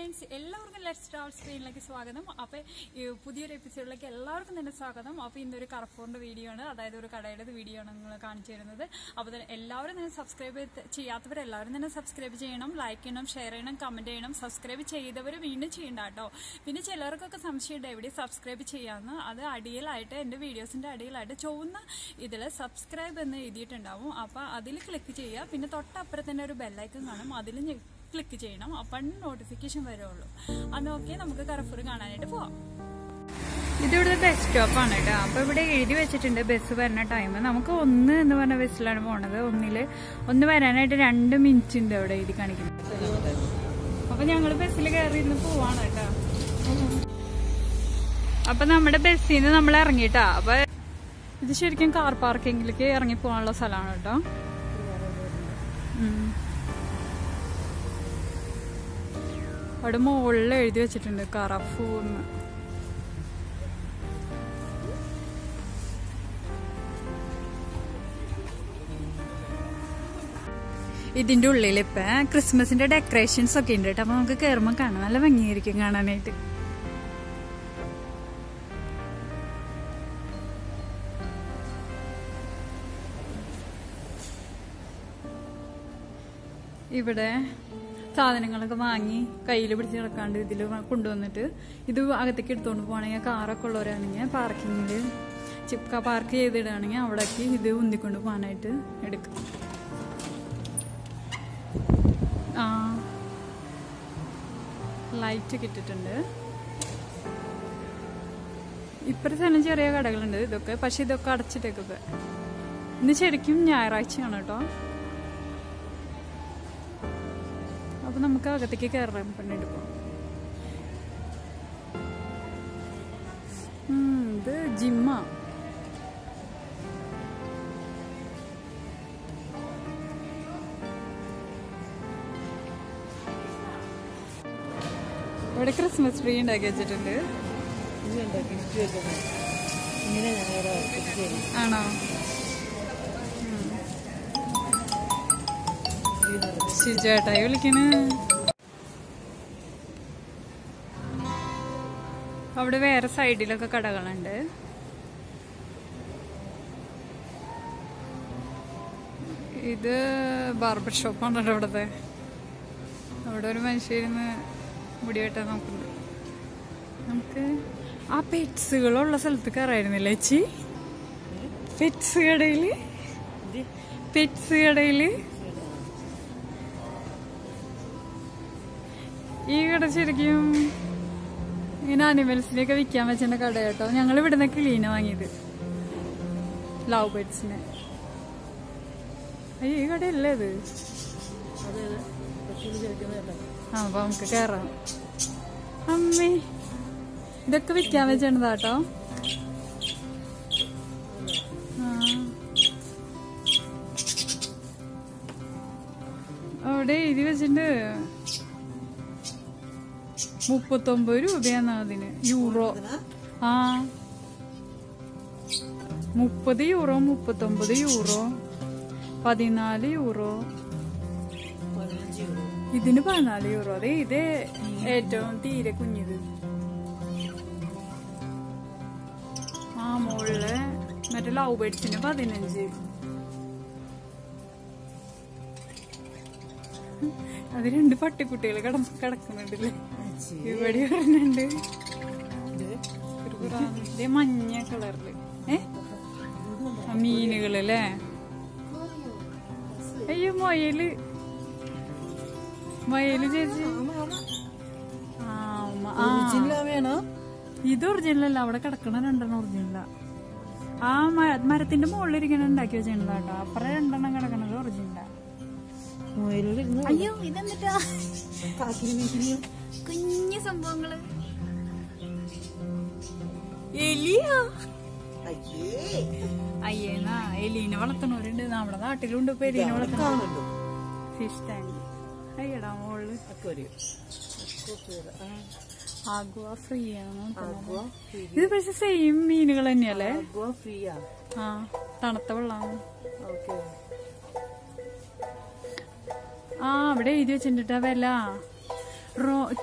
Friends എല്ലാവർക്കും let's travel സ്ക്രീനിലേക്ക് സ്വാഗതം. അപ്പോൾ പുതിയൊരു എപ്പിസോഡിലേക്ക് എല്ലാവർക്കും തന്നെ സ്വാഗതം. അപ്പോൾ ഇന്നൊരു കറഫോറിന്റെ വീഡിയോ ആണ് അതായത് ഒരു കടയുടെ വീഡിയോ ആണ് നിങ്ങൾ കാണിച്ചു തരുന്നത്. അപ്പൊ തന്നെ എല്ലാവരും തന്നെ സബ്സ്ക്രൈബ് ചെയ്യാത്തവരെല്ലാവരും തന്നെ സബ്സ്ക്രൈബ് ചെയ്യണം ലൈക്ക് ചെയ്യണം ഷെയർ ചെയ്യണം കമന്റ് ചെയ്യണം സബ്സ്ക്രൈബ് ചെയ്തവർ വീണ്ടും ചെയ്യണ്ട കേട്ടോ. പിന്നെ ചിലർക്കൊക്കെ സംശയമുണ്ട് എവിടെ സബ്സ്ക്രൈബ് ചെയ്യാന്ന്? അത് അടിയിലായിട്ട് എന്റെ വീഡിയോസിന്റെ അടിയിലായിട്ട് ചുവന്ന ഇതിൽ സബ്സ്ക്രൈബ് എന്ന് എഴുതിയിട്ടുണ്ടാവും. അപ്പോൾ അതിൽ ക്ലിക്ക് ചെയ്യുക. പിന്നെ തൊട്ടപ്പുറത്തന്നെ ഒരു ബെല്ലൈക്കൺ കാണും. അതിൽ ക്ലിക്ക് ചെയ്യണം. അപ്പം നോട്ടിഫിക്കേഷൻ വരുള്ളൂ. അതൊക്കെ നമുക്ക് കറഫുർ കാണാനായിട്ട് പോവാം. ഇതിവിടെ ബസ് സ്റ്റോപ്പാണ് കേട്ടോ. അപ്പോൾ ഇവിടെ എഴുതി വെച്ചിട്ടുണ്ട് ബസ് വരുന്ന ടൈം നമുക്ക് ഒന്ന് എന്ന് പറഞ്ഞ ബസ്സിലാണ് പോണത്. ഒന്നിൽ ഒന്ന് വരാനായിട്ട് രണ്ട് മിനിറ്റ് ഉണ്ട് അവിടെ എഴുതി കാണിക്കുന്നത്. അപ്പൊ ഞങ്ങൾ ബസ്സിൽ കയറി ഇന്ന് പോവാണ് കേട്ടോ. അപ്പൊ നമ്മുടെ ബസ്സിൽ നിന്ന് നമ്മൾ ഇറങ്ങിട്ടാ അപ്പൊ ഇത് ശരിക്കും കാർ പാർക്കിങ്ങിലേക്ക് ഇറങ്ങി പോകാനുള്ള സ്ഥലമാണ് കേട്ടോ. അവിടെ മുകളിൽ എഴുതി വെച്ചിട്ടുണ്ട് കറഫു എന്ന്. ഇതിന്റെ ഉള്ളിൽ ഇപ്പൊ ക്രിസ്മസിന്റെ ഡെക്കറേഷൻസ് ഒക്കെ ഉണ്ട് കേട്ടോ. അപ്പൊ നമുക്ക് കയറുമ്പോ കാണാം. നല്ല ഭംഗിയായിരിക്കും കാണാനായിട്ട്. ഇവിടെ സാധനങ്ങളൊക്കെ വാങ്ങി കയ്യിൽ പിടിച്ച് കിടക്കാണ്ട് ഇതിൽ കൊണ്ടുവന്നിട്ട് ഇത് അകത്തേക്ക് എടുത്തുകൊണ്ട് പോകണമെങ്കിൽ കാറൊക്കെ ഉള്ളവരാണെങ്കിൽ പാർക്കിങ്ങിൽ ചിപ്ക പാർക്ക് ചെയ്തിടുകയാണെങ്കിൽ അവിടേക്ക് ഇത് ഉന്തിക്കൊണ്ട് പോകാനായിട്ട് എടുക്കും. ആ. ലൈറ്റ് കിട്ടിട്ടുണ്ട്. ഇപ്പോഴത്തെ തന്നെ ചെറിയ കടകളുണ്ട് ഇതൊക്കെ പക്ഷെ ഇതൊക്കെ അടച്ചിട്ടേക്കൊക്കെ ഇന്ന് ശരിക്കും ഞായറാഴ്ചയാണ് കേട്ടോ. അപ്പൊ നമുക്ക് അകത്തേക്ക് കയറാൻ പണിയിട്ട് പോവാം ഉം, ഇത് ജിമ്മാ. ഇവിടെ ക്രിസ്മസ് ട്രീ ഉണ്ടാക്കി വെച്ചിട്ടുണ്ട്. ആണോ? ശിജേട്ടായി വിളിക്കണ്. അവിടെ വേറെ സൈഡിലൊക്കെ കടകളുണ്ട്. ഇത് ബാർബർ ഷോപ്പാണ് കേട്ടോ ഇവിടുത്തെ അവിടെ ഒരു മനുഷ്യരുന്ന് മുടി വെട്ടാൻ നോക്കുന്നത് നമുക്ക് ആ പെറ്റ്സുകളുള്ള സ്ഥലത്ത് കയറായിരുന്നില്ല ചേച്ചി? പെറ്റ്സ് കടയിൽ? പെറ്റ്സ് കടയിൽ? കട ശരിക്കും ഇങ്ങനെ അനിമൽസിനെയൊക്കെ വിൽക്കാൻ വെച്ചിന്റെ കട കേട്ടോ. ഞങ്ങൾ ഇവിടെ നിന്ന് ക്ലീന വാങ്ങിയത്. ലവ് ബേഡ്സിനെ അയ്യോ ഈ കടയല്ലേ അത് ആ അപ്പൊ നമുക്ക് കേറാം. അമ്മേ ഇതൊക്കെ വിൽക്കാൻ വെച്ചിട്ടുണ്ടാട്ടോ അവിടെ എഴുതി വെച്ചിട്ടുണ്ട്. മുപ്പത്തൊമ്പത് രൂപയാണ് അതിന്. യൂറോ. ആ. മുപ്പത് യൂറോ മുപ്പത്തൊമ്പത് യൂറോ പതിനാല് യൂറോ. ഇതിന് പതിനാല് യൂറോ. അതെ ഇത് ഏറ്റവും തീരെ കുഞ്ഞിത്. ആ മോളിൽ മറ്റേ ലവ് ബേഡ്സിന് പതിനഞ്ച്. അത് രണ്ട് പട്ടിക്കുട്ടികൾ കിടന്ന് കിടക്കുന്നുണ്ടല്ലേ? ഇവിടെ പറഞ്ഞുണ്ട് ഒരു ഖുറാൻ. ദേ മഞ്ഞ കളറിൽ. ഏ? ആ മീനുകൾ അല്ലേ അയ്യോ മൊയൽ. മൊയൽ ചേച്ചി. ഇത് ഒറിജിനൽ അല്ല. അവിടെ കിടക്കണ രണ്ടെണ്ണം ഒറിജിനലാ. ആ മരത്തിന്റെ മുകളിൽ ഇരിക്കണ ഉണ്ടാക്കി വെച്ചിട്ടുണ്ട് കേട്ടോ. അപ്പുറം രണ്ടെണ്ണം കിടക്കണത് ഒറിജിനലാ. അയ്യോ ഇതെന്നിട്ടാ കുഞ്ഞു സംഭവങ്ങൾ. എലിയാ? അയ്യേ അയ്യേന്നാ എലീനെ വളർത്തണവരുണ്ട് നമ്മുടെ നാട്ടിലുണ്ട് ഇപ്പൊ എലീനെ വളർത്തണ കാണുന്നുണ്ടോ. ഫിഷ് ടാങ്ക് അയ്യടാ മോൾ. ആഗ്വ ഫ്രീ. ആണ് ഇത് പക്ഷെ സെയിം മീനുകൾ തന്നെയല്ലേ? ആ തണുത്ത വെള്ളാണ്. ആ അവിടെ എഴുതി വെച്ചിട്ടാ വില.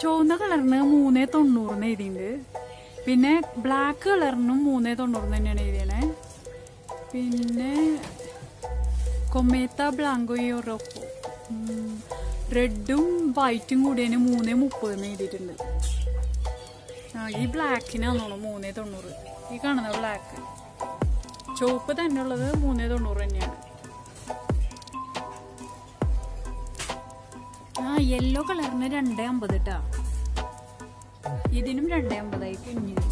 ചുവന്ന കളറിന് മൂന്നേ തൊണ്ണൂറിന് എഴുതിയിട്ടുണ്ട്. പിന്നെ ബ്ലാക്ക് കളറിനും മൂന്നേ തൊണ്ണൂറിന് തന്നെയാണ് എഴുതിയണേ പിന്നെ കൊമേത്ത ബ്ലാങ്കോ യൂറോപ്പോ. റെഡും വൈറ്റും കൂടിയതിന് മൂന്നേ മുപ്പതിന് എഴുതിയിട്ടുണ്ട്. ആ ഈ ബ്ലാക്കിനാന്നോളൂ മൂന്നേ തൊണ്ണൂറ്. ഈ കാണുന്ന ബ്ലാക്ക് ചുവപ്പ് തന്നെ ഉള്ളത് മൂന്നേ തൊണ്ണൂറ് തന്നെയാണ്. ആ യെല്ലോ കളറിന് രണ്ടേ അമ്പത് കേട്ടാ ഇതിനും രണ്ടേ അമ്പതായി കുഞ്ഞിന്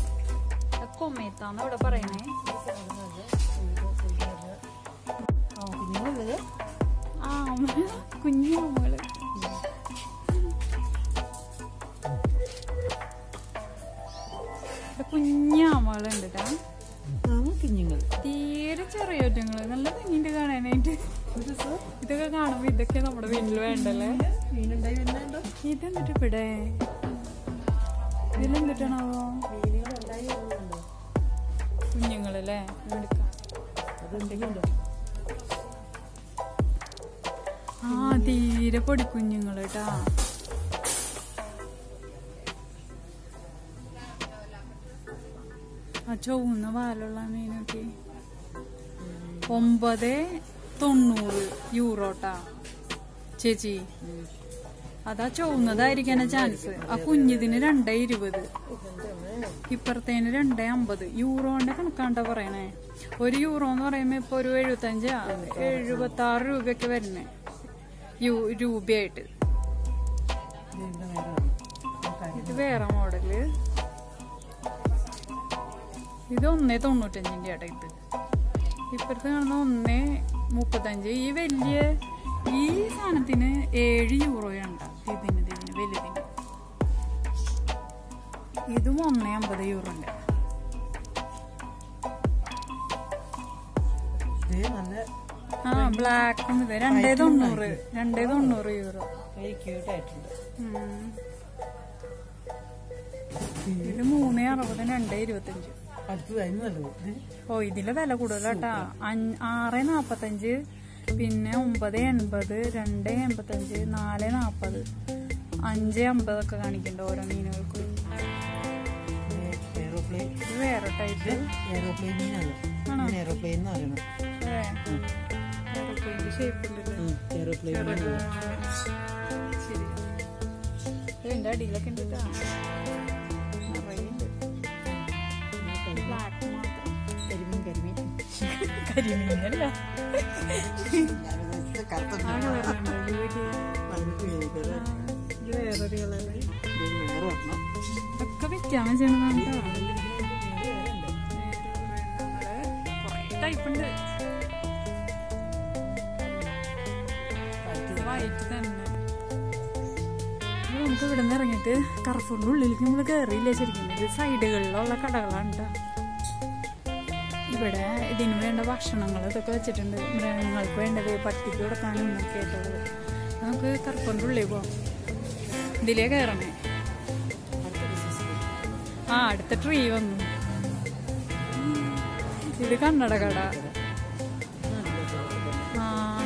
കൊമേത്താന്ന് അവിടെ പറയണേ. ആ കുഞ്ഞു കുഞ്ഞുങ്ങൾ തീരെ ചെറിയ ഒറ്റങ്ങൾ നല്ല കുഞ്ഞിന്റെ കാണാനായിട്ട്. ഇതൊക്കെ കാണുമ്പോ ഇതൊക്കെ നമ്മുടെ വീട്ടിൽ വേണ്ടല്ലേ? ഇതെന്നിട്ട് ഇവിടെ ഇതിലെന്തിട്ടാണാവോ? മീനുകളുണ്ടായി വരുന്നുണ്ടോ കുഞ്ഞുങ്ങളല്ലേ? എടുക്കാം ആ തീരെ പൊടിക്കുഞ്ഞുങ്ങൾ കേട്ടാ. ആ ചൊവ്വുന്ന പാലുള്ള മീനൊക്കെ. ഒമ്പത് തൊണ്ണൂറ് യൂറോട്ടാ. ചേച്ചി അതാ ചുവന്നതായിരിക്കാനാ ചാൻസ് ആ കുഞ്ഞിതിന് രണ്ടേ ഇരുപത്. ഇപ്പുറത്തേന് രണ്ടേ അമ്പത്. യൂറോന്റെ കണക്കാണ്ട പറയണേ. ഒരു യൂറോ എന്ന് പറയുമ്പോ ഇപ്പൊ ഒരു എഴുപത്തഞ്ച്? എഴുപത്തി ആറ് രൂപയൊക്കെ വരുന്നേ. യൂ രൂപയായിട്ട്. ഇത് വേറെ മോഡൽ. ഇത് ഒന്നേ തൊണ്ണൂറ്റഞ്ചിന്റെ ആട്ടെ ഇത് ഇപ്പുറത്ത് കാണുന്ന ഒന്നേ മുപ്പത്തഞ്ച്. ഈ വലിയ ഈ സാധനത്തിന് ഏഴ് യൂറോയുണ്ട ഇതിന് ഇതിന് വലുതിന്. ഇതും ഒന്നേ അമ്പത് യൂറോ ഉണ്ട് ആ ബ്ലാക്കും ഇത്. രണ്ടേ തൊണ്ണൂറ് രണ്ടേ തൊണ്ണൂറ് യൂറോ. ഇത് മൂന്നേ അറുപത് രണ്ടേ ഇരുപത്തഞ്ച്. ഓ ഇതിലെ വില കൂടുതലാട്ടാ. ആറ് നാപ്പത്തഞ്ച് പിന്നെ ഒമ്പത് എൺപത് രണ്ട് എൺപത്തഞ്ച് നാല് നാൽപ്പത് അഞ്ച് അമ്പതൊക്കെ കാണിക്കുന്നുണ്ട് ഓരോ മീനുകൾക്കും. വേറെ ടൈപ്പ് എയ്റോപ്ലെയിൻ മീനാണ് ഇതിന് എയ്റോപ്ലെയിൻ എന്ന് പറയുന്നത് ഷേപ്പില്ലല്ലോ എയ്റോപ്ലെയിൻ ശരി ഇതിന്റെ അടിയിലൊക്കെ ഉണ്ട് ട്ടാ. കരിമീനല്ല ഒക്കെ വെക്കാൻ ചെയ്യണതാണ് ടൈപ്പ് വൈറ്റ് തന്നെ. നമുക്ക് ഇവിടെ നിന്ന് ഇറങ്ങിയിട്ട് കറഫൂറിന്റെ ഉള്ളിലേക്ക് നമ്മൾ കയറിയില്ല ശരിക്കും? സൈഡുകളിലുള്ള കടകളാണ് ട്ടോ. ഇവിടെ ഇതിന് വേണ്ട ഭക്ഷണങ്ങൾ ഇതൊക്കെ വെച്ചിട്ടുണ്ട്. മൃഗങ്ങൾക്ക് വേണ്ടത് പട്ടിക്ക് കൊടുക്കാനും ഒക്കെ ആയിട്ടുള്ളത് നമുക്ക് കറുപ്പൊണ്ട് ഉള്ളിൽ പോവാം. ഇതിലേ കയറണേ. ആ അടുത്ത ട്രീ വന്നു. ഇത് കണ്ണട കട. ആ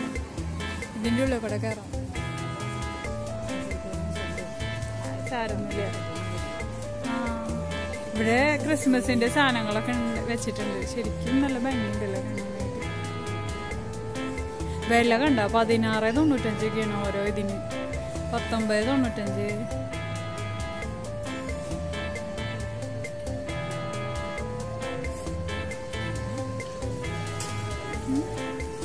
ഇതിന്റെ ഉള്ളിൽ കൂടെ കയറാം. ഇവിടെ ക്രിസ്മസിന്റെ സാധനങ്ങളൊക്കെ ഉണ്ട്- വെച്ചിട്ടുണ്ട്. ശരിക്കും നല്ല ഭംഗിയുണ്ടല്ലോ. കാണാനായിട്ട് വില കണ്ട പതിനാറ് തൊണ്ണൂറ്റഞ്ചൊക്കെയാണ് ഓരോ ഇതിന്. പത്തൊമ്പത് തൊണ്ണൂറ്റഞ്ച്.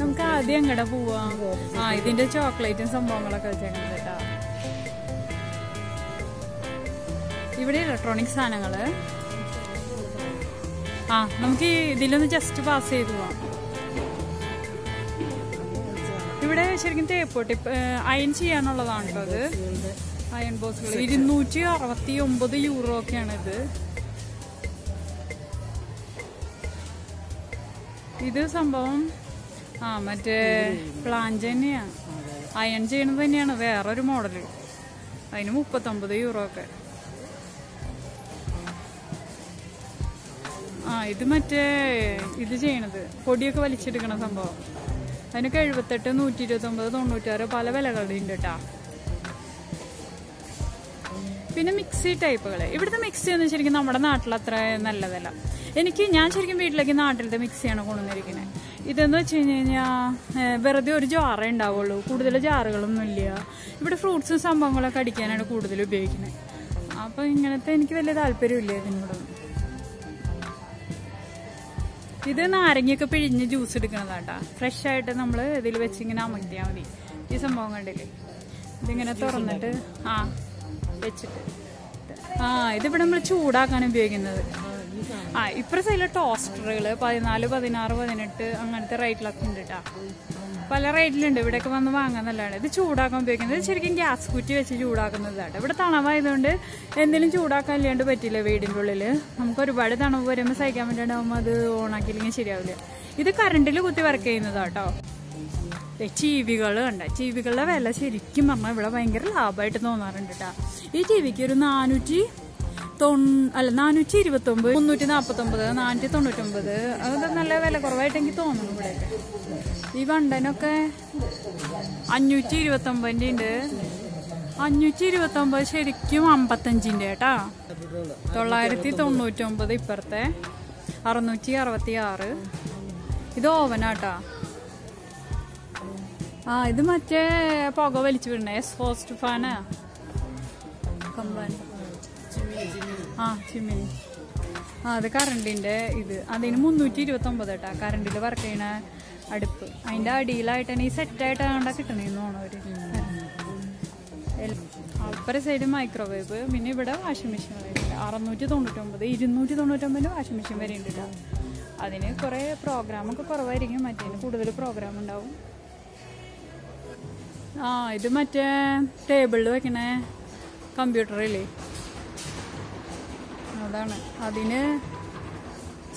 നമുക്ക് ആദ്യം എങ്ങടെ പോവാം? ആ ഇതിന്റെ ചോക്ലേറ്റും സംഭവങ്ങളൊക്കെ വെച്ചേക്കണം കേട്ടാ. ഇവിടെ ഇലക്ട്രോണിക് സാധനങ്ങൾ. നമുക്ക് ഇതിലൊന്ന് ജസ്റ്റ് പാസ് ചെയ്ത് പോവാം. ഇവിടെ ശരിക്കും തേപ്പോട്ട് അയൺ ചെയ്യാനുള്ളതാണ് കേട്ടോ അത്. അയൺ ബോക്സുകൾ ഇരുന്നൂറ്റി അറുപത്തി ഒമ്പത് യൂറോ ഒക്കെയാണ് ഇത്. ഇത് സംഭവം ആ മറ്റേ പ്ലാഞ്ച് തന്നെയാണ് അയൺ ചെയ്യണത് തന്നെയാണ് വേറൊരു മോഡൽ അതിന് മുപ്പത്തൊമ്പത് യൂറോ ഒക്കെ. ഇത് മറ്റേ ഇത് ചെയ്യണത്. പൊടിയൊക്കെ വലിച്ചെടുക്കണ സംഭവം. അതിനൊക്കെ എഴുപത്തെട്ട് നൂറ്റി ഇരുപത്തി ഒമ്പത് തൊണ്ണൂറ്റാറ് പല വിലകളുടെ ഉണ്ട് കേട്ടാ പിന്നെ മിക്സി ടൈപ്പുകൾ ഇവിടുത്തെ മിക്സി എന്ന് ശരിക്കും നമ്മുടെ നാട്ടിൽ അത്ര നല്ലതല്ല. എനിക്ക് ഞാൻ ശരിക്കും വീട്ടിലേക്ക് നാട്ടിലത്തെ മിക്സിയാണ് കൊണ്ടുവന്നിരിക്കുന്നത് ഇതെന്ന് വെച്ച് കഴിഞ്ഞ് കഴിഞ്ഞാൽ വെറുതെ ഒരു ജാറേ ഉണ്ടാവുള്ളൂ. കൂടുതൽ ജാറുകളൊന്നും ഇല്ല. ഇവിടെ ഫ്രൂട്ട്സും സംഭവങ്ങളൊക്കെ അടിക്കാനാണ് കൂടുതൽ ഉപയോഗിക്കുന്നത് അപ്പോൾ ഇങ്ങനത്തെ എനിക്ക് വലിയ താല്പര്യമില്ല ഇതിനോടൊന്നും. ഇത് നാരങ്ങയൊക്കെ പിഴിഞ്ഞ് ജ്യൂസ് എടുക്കണതാട്ടാ ഫ്രഷ് ആയിട്ട് നമ്മൾ ഇതിൽ വെച്ച് ഇങ്ങനെ അമർത്തിയാൽ മതി. ഈ സംഭവം കണ്ടില്ലേ? ഇതിങ്ങനെ തുറന്നിട്ട് ആ വെച്ചിട്ട്. ആ ഇതിവിടെ നമ്മൾ ചൂടാക്കാൻ ഉപയോഗിക്കുന്നത്. ആ ഇപ്പുറ സൈഡിലെ ടോസ്റ്ററുകൾ പതിനാല് പതിനാറ് പതിനെട്ട് അങ്ങനത്തെ റേറ്റിലൊക്കെ ഉണ്ട് കേട്ടാ പല റേറ്റിലുണ്ട്. ഇവിടെയൊക്കെ വന്ന് വാങ്ങാന്നല്ലാണ് ഇത് ചൂടാക്കാൻ ഉപയോഗിക്കുന്നത്. ശരിക്കും ഗ്യാസ് കുറ്റി വെച്ച് ചൂടാക്കുന്നതാണ് ഇവിടെ തണവായതുകൊണ്ട് എന്തെങ്കിലും ചൂടാക്കാൻ ഇല്ലാണ്ട് പറ്റില്ല വീടിന്റെ ഉള്ളിൽ നമുക്ക് ഒരുപാട് തണവ് വരുമ്പോൾ സഹിക്കാൻ പറ്റാണ്ടാവുമ്പോൾ അത് ഓണാക്കിയില്ലെങ്കിൽ ശരിയാവില്ല. ഇത് കറണ്ടിൽ കുത്തി വർക്ക് ചെയ്യുന്നതാട്ടോ ചീവികൾ ഉണ്ട് ചീവികളുടെ വില ശരിക്കും പറഞ്ഞാൽ ഇവിടെ ഭയങ്കര ലാഭമായിട്ട് തോന്നാറുണ്ട് കേട്ടോ. ഈ ചീവിക്ക് ഒരു നാനൂറ്റി അല്ല നാനൂറ്റി ഇരുപത്തി ഒമ്പത് മുന്നൂറ്റി നാൽപ്പത്തി ഒമ്പത് നാനൂറ്റി തൊണ്ണൂറ്റൊമ്പത് അത് നല്ല വില കുറവായിട്ട് എനിക്ക് തോന്നുന്നു ഇവിടെയൊക്കെ ഈ വണ്ടനൊക്കെ അഞ്ഞൂറ്റി ഇരുപത്തി ഒമ്പതിന്റെ ഉണ്ട്. അഞ്ഞൂറ്റി ഇരുപത്തി ഒമ്പത് ശരിക്കും അമ്പത്തഞ്ചിന്റെ കേട്ടാ. തൊള്ളായിരത്തി തൊണ്ണൂറ്റൊമ്പത് ഇപ്പുറത്തെ അറുന്നൂറ്റി അറുപത്തി ആറ് ഇത് ഓവനാട്ടാ. ആ ഇത് മറ്റേ പുക വലിച്ചു വിടണേ എസ് ഫോസ്റ്റ് ഫാനാ കമ്പാൻ ആ ചിമ്മിനി. ആ അത് കറണ്ടിന്റെ ഇത്. അതിന് മുന്നൂറ്റി ഇരുപത്തി ഒമ്പത് കേട്ടാ കറണ്ടിൽ വർക്ക് ചെയ്യണ അടുപ്പ്. അതിന്റെ അടിയിലായിട്ട് തന്നെ ഈ സെറ്റായിട്ടാണ് കിട്ടണേന്ന് തോന്നവര് അപ്പുറ സൈഡ് മൈക്രോവേവ് പിന്നെ ഇവിടെ വാഷിംഗ് മെഷീൻ വരുന്നുണ്ട് അറുന്നൂറ്റി തൊണ്ണൂറ്റൊമ്പത് ഇരുന്നൂറ്റി തൊണ്ണൂറ്റൊമ്പതിന് വാഷിംഗ് മെഷീൻ വരുന്നുണ്ട് കേട്ടോ അതിന് കുറേ പ്രോഗ്രാമൊക്കെ കുറവായിരിക്കും. മറ്റേതിന് കൂടുതൽ പ്രോഗ്രാം ഉണ്ടാവും. ആ ഇത് മറ്റേ ടേബിളിൽ വയ്ക്കണേ കമ്പ്യൂട്ടറില്ലേ അതാണ്. അതിന്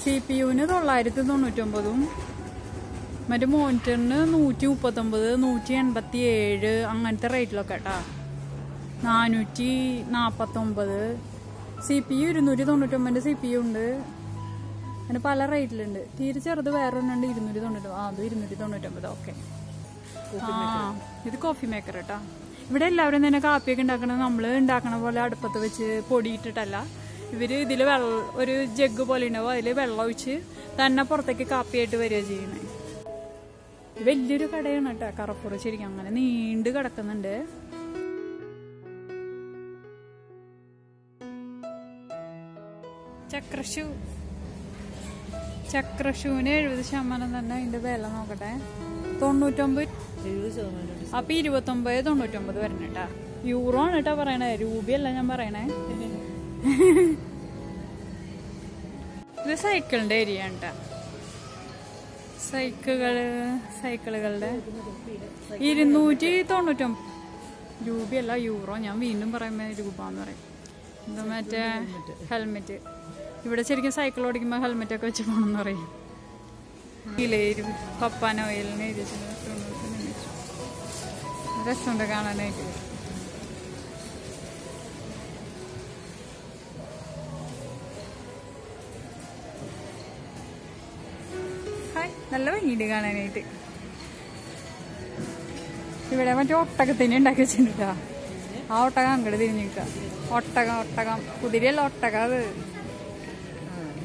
സി പി യുവിന് തൊള്ളായിരത്തി തൊണ്ണൂറ്റൊമ്പതും മറ്റേ മോണിറ്ററിന് നൂറ്റി മുപ്പത്തൊമ്പത് നൂറ്റി എൺപത്തി ഏഴ് അങ്ങനത്തെ റേറ്റിലൊക്കെ കേട്ടാ നാനൂറ്റി നാൽപ്പത്തൊമ്പത് സി പി യു ഇരുന്നൂറ്റി തൊണ്ണൂറ്റൊമ്പതിന്റെ സി പി യു ഉണ്ട്. അങ്ങനെ പല റേറ്റിലുണ്ട്. തീരെ ചെറുത് വേറെ ഒന്നുണ്ട് ഇരുന്നൂറ്റി തൊണ്ണൂറ്റൊമ്പത് ആ അത് ഇരുന്നൂറ്റി തൊണ്ണൂറ്റൊമ്പത് ഓക്കെ ആ ഇത് കോഫി മേക്കർ കേട്ടോ ഇവിടെ എല്ലാവരും തന്നെ കാപ്പിയൊക്കെ ഉണ്ടാക്കണത് നമ്മൾ ഉണ്ടാക്കണ പോലെ അടുപ്പത്ത് വെച്ച് പൊടിയിട്ടിട്ടല്ല. ഇവർ ഇതിൽ വെള്ളം ഒരു ജഗ് പോലെ ഉണ്ടാവും. അതിൽ വെള്ളം ഒഴിച്ച് തന്നെ പുറത്തേക്ക് കാപ്പിയായിട്ട് വരിക ചെയ്യണേ വലിയൊരു കടയാണ് കേട്ടോ കറപ്പൂർ ശരിക്കും. അങ്ങനെ നീണ്ട് കിടക്കുന്നുണ്ട്. ചക്രഷു ചക്രശൂന് എഴുപത് ശതമാനം തന്നെ അതിന്റെ വില നോക്കട്ടെ. തൊണ്ണൂറ്റൊമ്പത് അപ്പൊ ഇരുപത്തി അപ്പൊ ഇരുപത്തൊമ്പത് തൊണ്ണൂറ്റൊമ്പത് വരണം കേട്ടാ. യൂറോ ആണ് കേട്ടാ പറയണേ. രൂപയല്ല ഞാൻ പറയണേ. ഇത് സൈക്കിളിന്റെ ഏരിയ ഉണ്ട കേട്ടാ സൈക്കിളുകൾ സൈക്കിളുകളുടെ ഇരുന്നൂറ്റി തൊണ്ണൂറ്റൊമ്പത് രൂപയല്ല യൂറോ. ഞാൻ വീണ്ടും പറയുമ്പോ രൂപ എന്ന് പറയും. ഇത് മറ്റേ ഹെൽമെറ്റ്. ഇവിടെ ശരിക്കും സൈക്കിൾ ഓടിക്കുമ്പോൾ ഹെൽമെറ്റ് ഒക്കെ വെച്ച് പോകണമെന്ന് പറയും. ഇല്ലേ പപ്പാന ഓയിലിന് എഴുതി. രസമുണ്ട് കാണാനായിട്ട്. നല്ല ഭംഗിയുണ്ട് കാണാനായിട്ട്. ഇവിടെ മറ്റേ ഒട്ടകത്തിന് ഉണ്ടാക്കി വെച്ചിട്ടുണ്ടാ ആ ഒട്ടകം അങ്ങോട്ട് തിരിഞ്ഞു നിൽക്ക. ഒട്ടകം ഒട്ടകം. കുതിരയല്ല ഒട്ടകം അത്.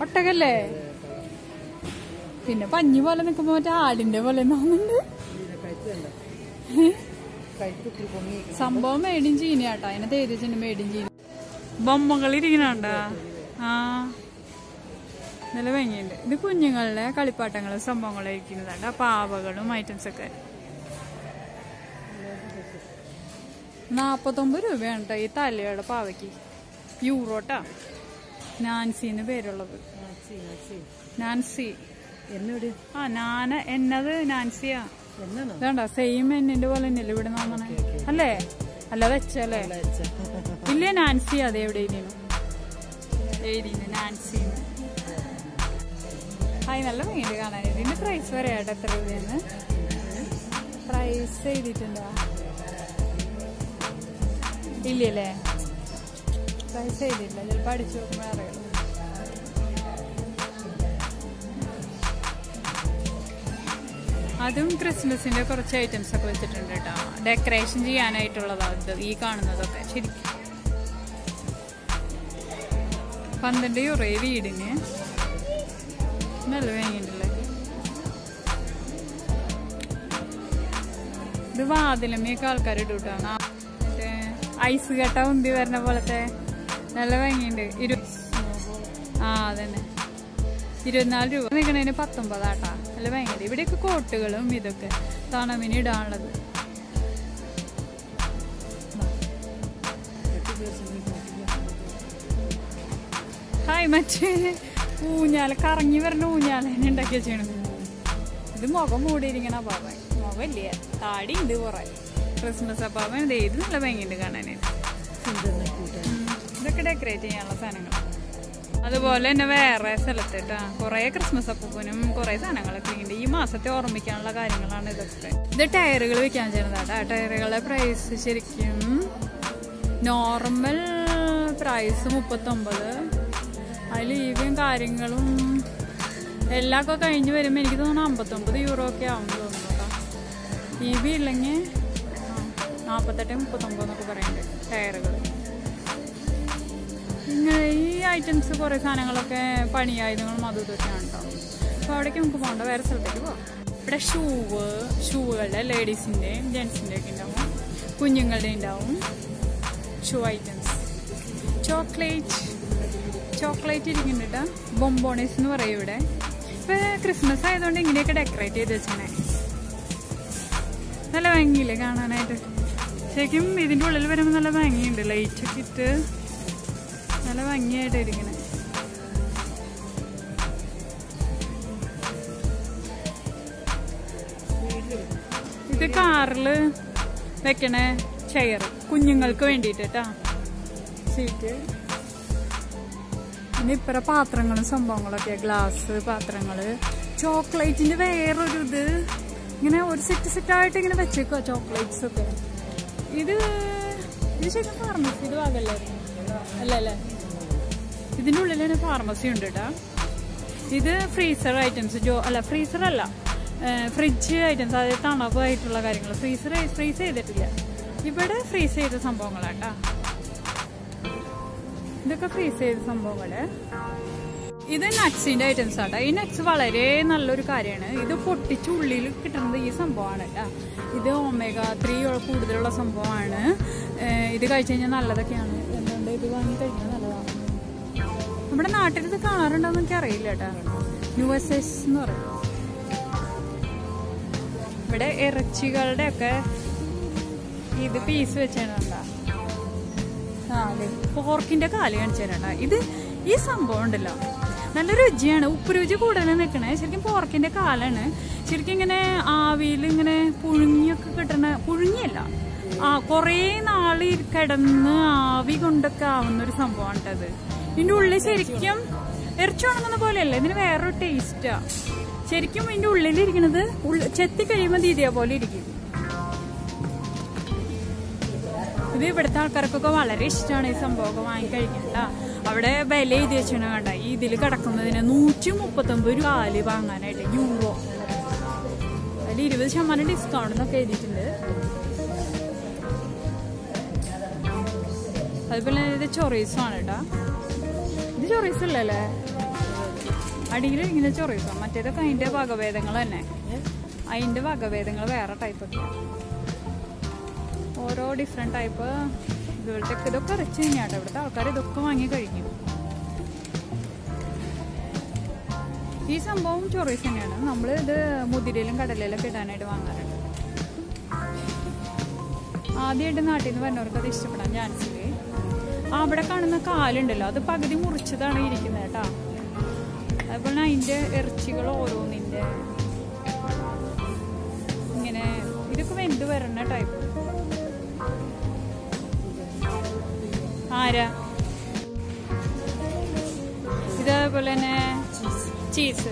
ഒട്ടകല്ലേ? പിന്നെ പഞ്ഞി പോലെ നിക്കുമ്പോ മറ്റേ ആടിന്റെ പോലെ തോന്നുന്നുണ്ട്. സംഭവം മേടിയും ചീനിയാട്ടോ അതിനെ തേരിച്ചിട്ട് മേടിയും ചീനി ബൊമ്മകളിരിക്കണ ആ. നല്ല ഭംഗിയുണ്ട്. ഇത് കുഞ്ഞുങ്ങളുടെ കളിപ്പാട്ടങ്ങളും സംഭവങ്ങളും ഇരിക്കുന്നതാണ് പാവകളും ഐറ്റംസ് ഒക്കെ. നാപ്പത്തൊമ്പത് രൂപയാണ് കേട്ടോ ഈ തലയുടെ പാവയ്ക്ക്. യൂറോട്ടാ. നാൻസിന്ന് പേരുള്ളത്. നാൻസി ആ നാന എന്നത് നാൻസിയാ. വേണ്ട സെയിം എന്നിന്റെ പോലെ തന്നെയല്ലേ ഇവിടെ നോക്കണേ അല്ലേ? അല്ല വെച്ചല്ലേ ഇല്ലേ നാൻസി അതെ എവിടെ നാൻസി? ഹായ് നല്ല ഭംഗിയുണ്ട് കാണാൻ. ഇതിന്റെ പ്രൈസ് പറയാട്ടെ എത്ര രൂപയെന്ന്? പ്രൈസ് എഴുതിയിട്ടുണ്ടോ? ഇല്ലല്ലേ? പ്രൈസ് എഴുതിയില്ല ചിലപ്പോൾ അടിച്ചു നോക്കുമ്പോൾ അറിയുള്ളൂ അതും ക്രിസ്മസിന്റെ കുറച്ച് ഐറ്റംസ് ഒക്കെ വെച്ചിട്ടുണ്ട് കേട്ടോ ഡെക്കറേഷൻ ചെയ്യാനായിട്ടുള്ളതാ ഇത് ഈ കാണുന്നതൊക്കെ. ശരിക്കും പന്ത്രണ്ട് യൂറോ വീടിന്. നല്ല വാങ്ങിയിട്ടില്ലേ ഇത് വാതിലമ്മയൊക്കെ ആൾക്കാർ ഇട്ടൂട്ടാണ് മറ്റേ ഐസ് കട്ട ഉന്തി വരുന്ന പോലത്തെ നല്ല ഭംഗിയുണ്ട് ഇരു ആ അതന്നെ. ഇരുപത്തിനാല് രൂപ. നിൽക്കണതിന് പത്തൊമ്പതാട്ടാ. നല്ല ഭയങ്കര ഇവിടെയൊക്കെ കോട്ടുകളും ഇതൊക്കെ തണമിന് ഇടാനുള്ളത്. ഹായ് മറ്റേ ഊഞ്ഞാല കറങ്ങി വരുന്ന ഊഞ്ഞാലേനെ ഉണ്ടാക്കി വെച്ചാണ് ഇത് മുഖം മൂടിയിരിക്കണ അപ്പാവൻ മുഖമില്ല? താടി ഉണ്ട് കുറെ. ക്രിസ്മസ് അപ്പാവൻ ഇത് നല്ല ഭംഗിയുണ്ട് കാണാനായിട്ട് ഇതൊക്കെ ഡെക്കറേറ്റ് ചെയ്യാനുള്ള സാധനങ്ങൾ അതുപോലെ തന്നെ വേറെ സ്ഥലത്ത് കേട്ടാ. കുറെ ക്രിസ്മസ് അപ്പൂപ്പനും കുറെ സാധനങ്ങളൊക്കെ ഉണ്ട് ഈ മാസത്തെ ഓർമ്മിക്കാനുള്ള കാര്യങ്ങളാണ് ഇതൊക്കെ. ഇത് ടയറുകൾ വെക്കാൻ ചെയ്യുന്നതാട്ടാ ടയറുകളുടെ പ്രൈസ് ശരിക്കും നോർമൽ പ്രൈസ് മുപ്പത്തൊമ്പത്. അതിൽ ലീവും കാര്യങ്ങളും എല്ലാം ഒക്കെ കഴിഞ്ഞ് വരുമ്പോൾ എനിക്ക് തോന്നുന്നു അമ്പത്തൊമ്പത് യൂറോ ഒക്കെ ആവും തോന്നുന്നു കേട്ടോ. ഇ വി ഇല്ലെങ്കിൽ നാൽപ്പത്തെട്ട് മുപ്പത്തൊമ്പത് എന്നൊക്കെ പറയുന്നുണ്ട് ടയറുകൾ ഇങ്ങനെ ഈ ഐറ്റംസ് കുറേ സാധനങ്ങളൊക്കെ പണിയായുധങ്ങളും അതും ഇതൊക്കെയാണ് കേട്ടോ. അപ്പോൾ അവിടേക്ക് നമുക്ക് പോകണ്ട വേറെ സ്ഥലത്തേക്ക് പോകാം ഇവിടെ ഷൂവ് ഷൂവുകളുടെ ലേഡീസിന്റെയും ജെൻസിന്റെ ഒക്കെ ഉണ്ടാവും. കുഞ്ഞുങ്ങളുടെ ഉണ്ടാവും. ഷൂ ഐറ്റംസ് ചോക്ലേറ്റ് ചോക്ലേറ്റ് ഇരിക്കുന്നുണ്ട് ബൊംബോണീസ് എന്ന് പറയും ഇവിടെ. ഇപ്പൊ ക്രിസ്മസ് ആയതുകൊണ്ട് ഇങ്ങനെയൊക്കെ ഡെക്കറേറ്റ് ചെയ്ത് വെച്ചേ നല്ല ഭംഗിയില്ലേ കാണാനായിട്ട്. ശരിക്കും ഇതിന്റെ ഉള്ളിൽ വരുമ്പോൾ നല്ല ഭംഗിയുണ്ട് ലൈറ്റ് ഒക്കെ ഇട്ട് നല്ല ഭംഗിയായിട്ട് ഇരിക്കണേ. ഇത് കാറിൽ വെക്കണേ ചെയർ കുഞ്ഞുങ്ങൾക്ക് വേണ്ടിയിട്ട് കേട്ടാ സീറ്റ്. പിന്നെ ഇപ്പറ പാത്രങ്ങളും സംഭവങ്ങളൊക്കെ ഗ്ലാസ് പാത്രങ്ങൾ. ചോക്ലേറ്റിന്റെ വേറൊരു ഇത്. ഇങ്ങനെ ഒരു സെറ്റ് സെറ്റായിട്ട് ഇങ്ങനെ വെച്ചേക്കുക ചോക്ലേറ്റ്സ് ഒക്കെ. ഇത് ഇത് ശരിക്കും ഇത് വാങ്ങല്ലേ അല്ല അല്ലേ ഇതിന്റെ ഉള്ളിൽ ഫാർമസി ഉണ്ട് കേട്ടാ ഇത് ഫ്രീസർ ഐറ്റംസ് ജോ അല്ല ഫ്രീസർ അല്ല. ഫ്രിഡ്ജ് ഐറ്റംസ് അതായത് തണുപ്പായിട്ടുള്ള കാര്യങ്ങൾ ഫ്രീസർ ഫ്രീസ് ചെയ്തിട്ടില്ല. ഇവിടെ ഫ്രീസ് ചെയ്ത സംഭവങ്ങളാട്ടാ ഇതൊക്കെ ഫ്രീസ് ചെയ്ത സംഭവങ്ങൾ. ഇത് നട്ട്സിന്റെ ഐറ്റംസ് ആട്ടോ. ഈ നട്ട്സ് വളരെ നല്ലൊരു കാര്യമാണ്. ഇത് പൊട്ടിച്ച് ഉള്ളിൽ കിട്ടുന്നത് ഈ സംഭവമാണ് ഇത് ഒമേഗ ത്രീ കൂടുതലുള്ള സംഭവമാണ്. ഇത് കഴിച്ചു കഴിഞ്ഞാൽ നല്ലതൊക്കെയാണ്. എന്തുകൊണ്ട് ഇത് വാങ്ങി കഴിക്കുന്നത് നല്ലതാണ്? നമ്മുടെ നാട്ടിൽ ഇത് കാണാറുണ്ടോന്ന് എനിക്ക് അറിയില്ല കേട്ടോ എസ് എന്ന് പറയും. ഇവിടെ ഇറച്ചികളുടെ ഒക്കെ ഇത് പീസ് വെച്ചാണ് ആ അതെ പോർക്കിന്റെ കാൽ കാണിച്ചു തരാട്ടാ ഇത് ഈ സംഭവം ഉണ്ടല്ലോ. നല്ല രുചിയാണ്. ഉപ്പ് രുചി കൂടുതൽ നിൽക്കണേ ശരിക്കും പോർക്കിന്റെ കാലാണ്. ശരിക്കും ഇങ്ങനെ ആവിയിൽ ഇങ്ങനെ പുഴുങ്ങിയൊക്കെ കിട്ടണ പുഴുങ്ങിയല്ല. ആ കുറേ നാൾ കിടന്ന് ആവി കൊണ്ടൊക്കെ ആവുന്ന ഒരു സംഭവമാണ് കേട്ടത് ഇതിന്റെ ഉള്ളിൽ ശരിക്കും ഇറച്ചി ഉണങ്ങുന്ന പോലെയല്ല. ഇതിന് വേറൊരു ടേസ്റ്റാ ശരിക്കും ഇതിന്റെ ഉള്ളിലിരിക്കണത് ഉള്ളി- ചെത്തി കഴിയുമ്പോൾ ഇത് പോലെ ഇരിക്കും. ഇത് ഇവിടുത്തെ ആൾക്കാർക്കൊക്കെ വളരെ ഇഷ്ടമാണ് ഈ സംഭവമൊക്കെ വാങ്ങിക്കഴിക്കണ്ട അവിടെ വില എഴുതി വെച്ചാണ് കണ്ട? ഈ ഇതിൽ കിടക്കുന്നതിന് നൂറ്റി മുപ്പത്തൊമ്പത് രൂപ കാൽ വാങ്ങാനായിട്ട് യൂറോ അതിൽ ഇരുപത് ശതമാനം ഡിസ്കൗണ്ട് എന്നൊക്കെ എഴുതിയിട്ടുണ്ട്. അതുപോലെ ഇത് ചൊറീസാണ് കേട്ടോ ഇത് ചൊറീസ് അല്ലല്ലേ അടിയിൽ ഇങ്ങനെ ചൊറീസാണ് മറ്റേതൊക്കെ അതിന്റെ വകഭേദങ്ങൾ തന്നെ. അതിന്റെ വകഭേദങ്ങൾ വേറെ ടൈപ്പൊക്കെയാണ് ഓരോ ഡിഫറെന്റ് ടൈപ്പ് ഇതുപോലത്തെ ഇതൊക്കെ റിച്ച് തന്നെയാട്ടോ. ഇവിടുത്തെ ആൾക്കാർ ഇതൊക്കെ വാങ്ങി കഴിക്കും ഈ സംഭവം ചൊറീസ് തന്നെയാണ്. നമ്മൾ ഇത് മുതിരയിലും കടലയിലൊക്കെ ഇടാനായിട്ട് വാങ്ങാറുണ്ട്. ആദ്യമായിട്ട് നാട്ടിൽ നിന്ന് വരുന്നവർക്ക് അത് ഇഷ്ടപ്പെടാൻ ചാൻസ് ആ അവിടെ കാണുന്ന കാലുണ്ടല്ലോ. അത് പകുതി മുറിച്ചതാണ് ഇരിക്കുന്നത് കേട്ടോ. അതുപോലെ അതിന്റെ ഇറച്ചികൾ ഓരോന്നിന്റെ ഇങ്ങനെ ഇതൊക്കെ വെന്ത് വരണ ടൈപ്പ് ആരാ? ഇതേപോലെ തന്നെ ചീസ്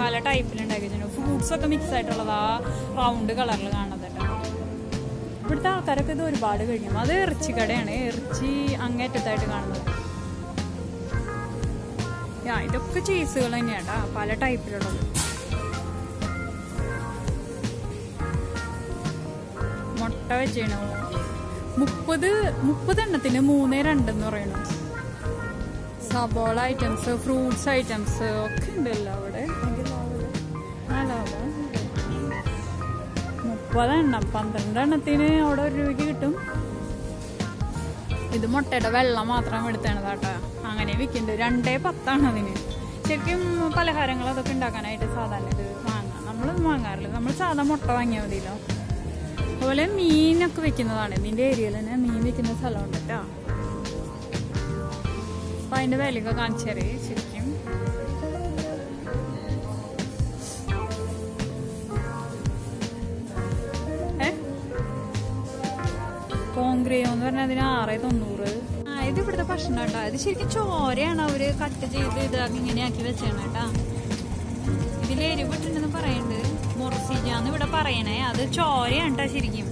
പല ടൈപ്പിലുണ്ടാക്കി വെച്ചിട്ടുണ്ട്. ഫ്രൂട്ട്സ് ഒക്കെ മിക്സ് ആയിട്ടുള്ളതാ റൗണ്ട് കളറിൽ കാണുന്നത് കേട്ടോ. ഇവിടുത്തെ ആൾക്കാരൊക്കെ ഇത് ഒരുപാട് കഴിക്കും. അത് ഇറച്ചി കടയാണ്. ഇറച്ചി അങ്ങേറ്റത്തായിട്ട് കാണുന്നത്. യാ ഇതൊക്കെ ചീസുകൾ തന്നെയാട്ടാ പല ടൈപ്പിലുള്ളത് മുട്ട വെച്ചേണു മുപ്പത് മുപ്പത് എണ്ണത്തിന് മൂന്നേ രണ്ടെന്ന് പറയണു. സബോള ഐറ്റംസ് ഫ്രൂട്ട്സ് ഐറ്റംസ് ഒക്കെ ഉണ്ടല്ലോ അവിടെ. മുപ്പതെണ്ണം പന്ത്രണ്ട് പന്ത്രണ്ടെണ്ണത്തിന് അവിടെ ഒരു രൂപയ്ക്ക് കിട്ടും. ഇത് മുട്ടയുടെ വെള്ളം മാത്രം എടുത്താണ് കേട്ടോ അങ്ങനെ വിൽക്കുന്നുണ്ട് രണ്ടേ പത്താണ് അതിന്. ശരിക്കും പലഹാരങ്ങൾ അതൊക്കെ ഉണ്ടാക്കാനായിട്ട് സാധാരണ ഇത് വാങ്ങാം. നമ്മളൊന്നും വാങ്ങാറില്ല. നമ്മൾ സാധാ മുട്ട വാങ്ങിയാൽ മതിയല്ലോ. അതുപോലെ മീനൊക്കെ വെക്കുന്നതാണ്. നിന്റെ ഏരിയയിൽ തന്നെ മീൻ വെക്കുന്ന സ്ഥലമുണ്ട് കേട്ടോ. അപ്പൊ അതിന്റെ വിലയൊക്കെ കാണിച്ചു തരേ ശരിക്കും. കോൺഗ്രയോ എന്ന് പറഞ്ഞാൽ അതിന് ആറ് തൊണ്ണൂറ്. ആ ഇത് ഇവിടുത്തെ ഭക്ഷണം കേട്ടോ ഇത് ശരിക്കും ചോരയാണ്. അവർ കട്ട് ചെയ്ത് ഇതാക്കി ഇങ്ങനെ ആക്കി വെച്ചാണ് കേട്ടാ. ഇതിൽ മൊറസിജാന്ന് ഇവിടെ പറയണേ. അത് ചോരയാണ് ശരിക്കും.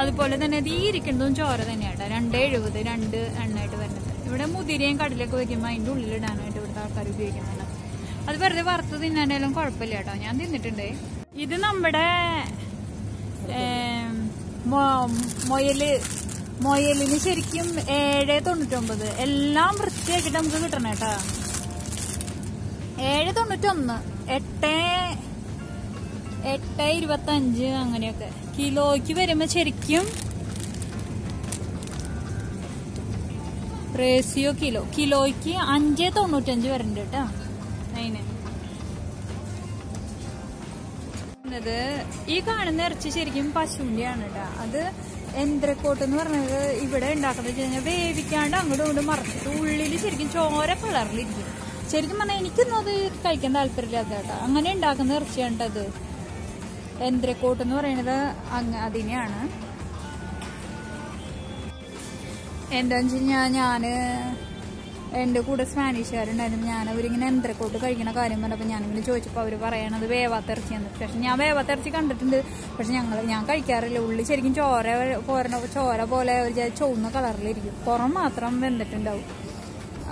അതുപോലെ തന്നെ ഇത് ചോര തന്നെയാണ് രണ്ട് എഴുപത് രണ്ട് എണ്ണായിട്ട് വരുന്നത്. ഇവിടെ മുതിരയും കടലൊക്കെ വയ്ക്കുമ്പോൾ അതിന്റെ ഉള്ളിലിടാനായിട്ട് ഇവിടുത്തെ ആൾക്കാർ ഉപയോഗിക്കുന്നുണ്ട് അത് വെറുതെ വറുത്ത് തിന്നാനായാലും കുഴപ്പമില്ല കേട്ടോ ഞാൻ തിന്നിട്ടുണ്ട്. ഇത് നമ്മുടെ മൊയൽ മൊയലിന് ശരിക്കും ഏഴ് തൊണ്ണൂറ്റൊമ്പത്. എല്ലാം വൃത്തിയാക്കിയിട്ട് നമുക്ക് കിട്ടണം കേട്ടോ ഏഴ് തൊണ്ണൂറ്റൊന്ന് എട്ട് എട്ട് ഇരുപത്തഞ്ച് അങ്ങനെയൊക്കെ. കിലോയ്ക്ക് വരുമ്പോ ശരിക്കും റേസിയോ കിലോ. കിലോയ്ക്ക് അഞ്ച് തൊണ്ണൂറ്റഞ്ച് വരുന്നുണ്ട് കേട്ടോ. അതിന് ഈ കാണുന്ന ഇറച്ചി ശരിക്കും പശുവിന്റെ ആണ് കേട്ടോ. അത് എന്ത്രക്കോട്ട് എന്ന് പറഞ്ഞത് ഇവിടെ ഉണ്ടാക്കുന്നത് വെച്ച് കഴിഞ്ഞാൽ വേവിക്കാണ്ട് അങ്ങോട്ടും ഇങ്ങോട്ടും മറച്ചിട്ട് ഉള്ളിൽ ശരിക്കും ചോര കളറിലിരിക്കും ശരിക്കും പറഞ്ഞാൽ എനിക്കൊന്നും അത് കഴിക്കാൻ താല്പര്യമില്ലാത്ത കേട്ടോ. അങ്ങനെ ഉണ്ടാക്കുന്ന ഇറച്ചിയാണ് ട്ടോ അത് എന്ത്രക്കോട്ട് എന്ന് പറയുന്നത് അങ്ങ് അതിനെയാണ്. എന്താന്ന് വെച്ച് കഴിഞ്ഞാൽ ഞാൻ എന്റെ കൂടെ സ്പാനിഷുകാരുണ്ടായിരുന്നു. ഞാൻ അവരിങ്ങനെ എന്ത്രക്കോട്ട് കഴിക്കണ കാര്യം പറഞ്ഞപ്പോൾ ഞാനിങ്ങനെ ചോദിച്ചപ്പോൾ അവർ പറയണത് വേവാത്ത എന്ന് പക്ഷെ ഞാൻ വേവാത്തിറച്ചി കണ്ടിട്ടുണ്ട്. പക്ഷെ ഞങ്ങൾ ഞാൻ കഴിക്കാറില്ല. ഉള്ളി ശരിക്കും ചോര പോരണ ചോര പോലെ ഒരു ചുവന്ന കളറിലിരിക്കും. പുറം മാത്രം വെന്തിട്ടുണ്ടാവും.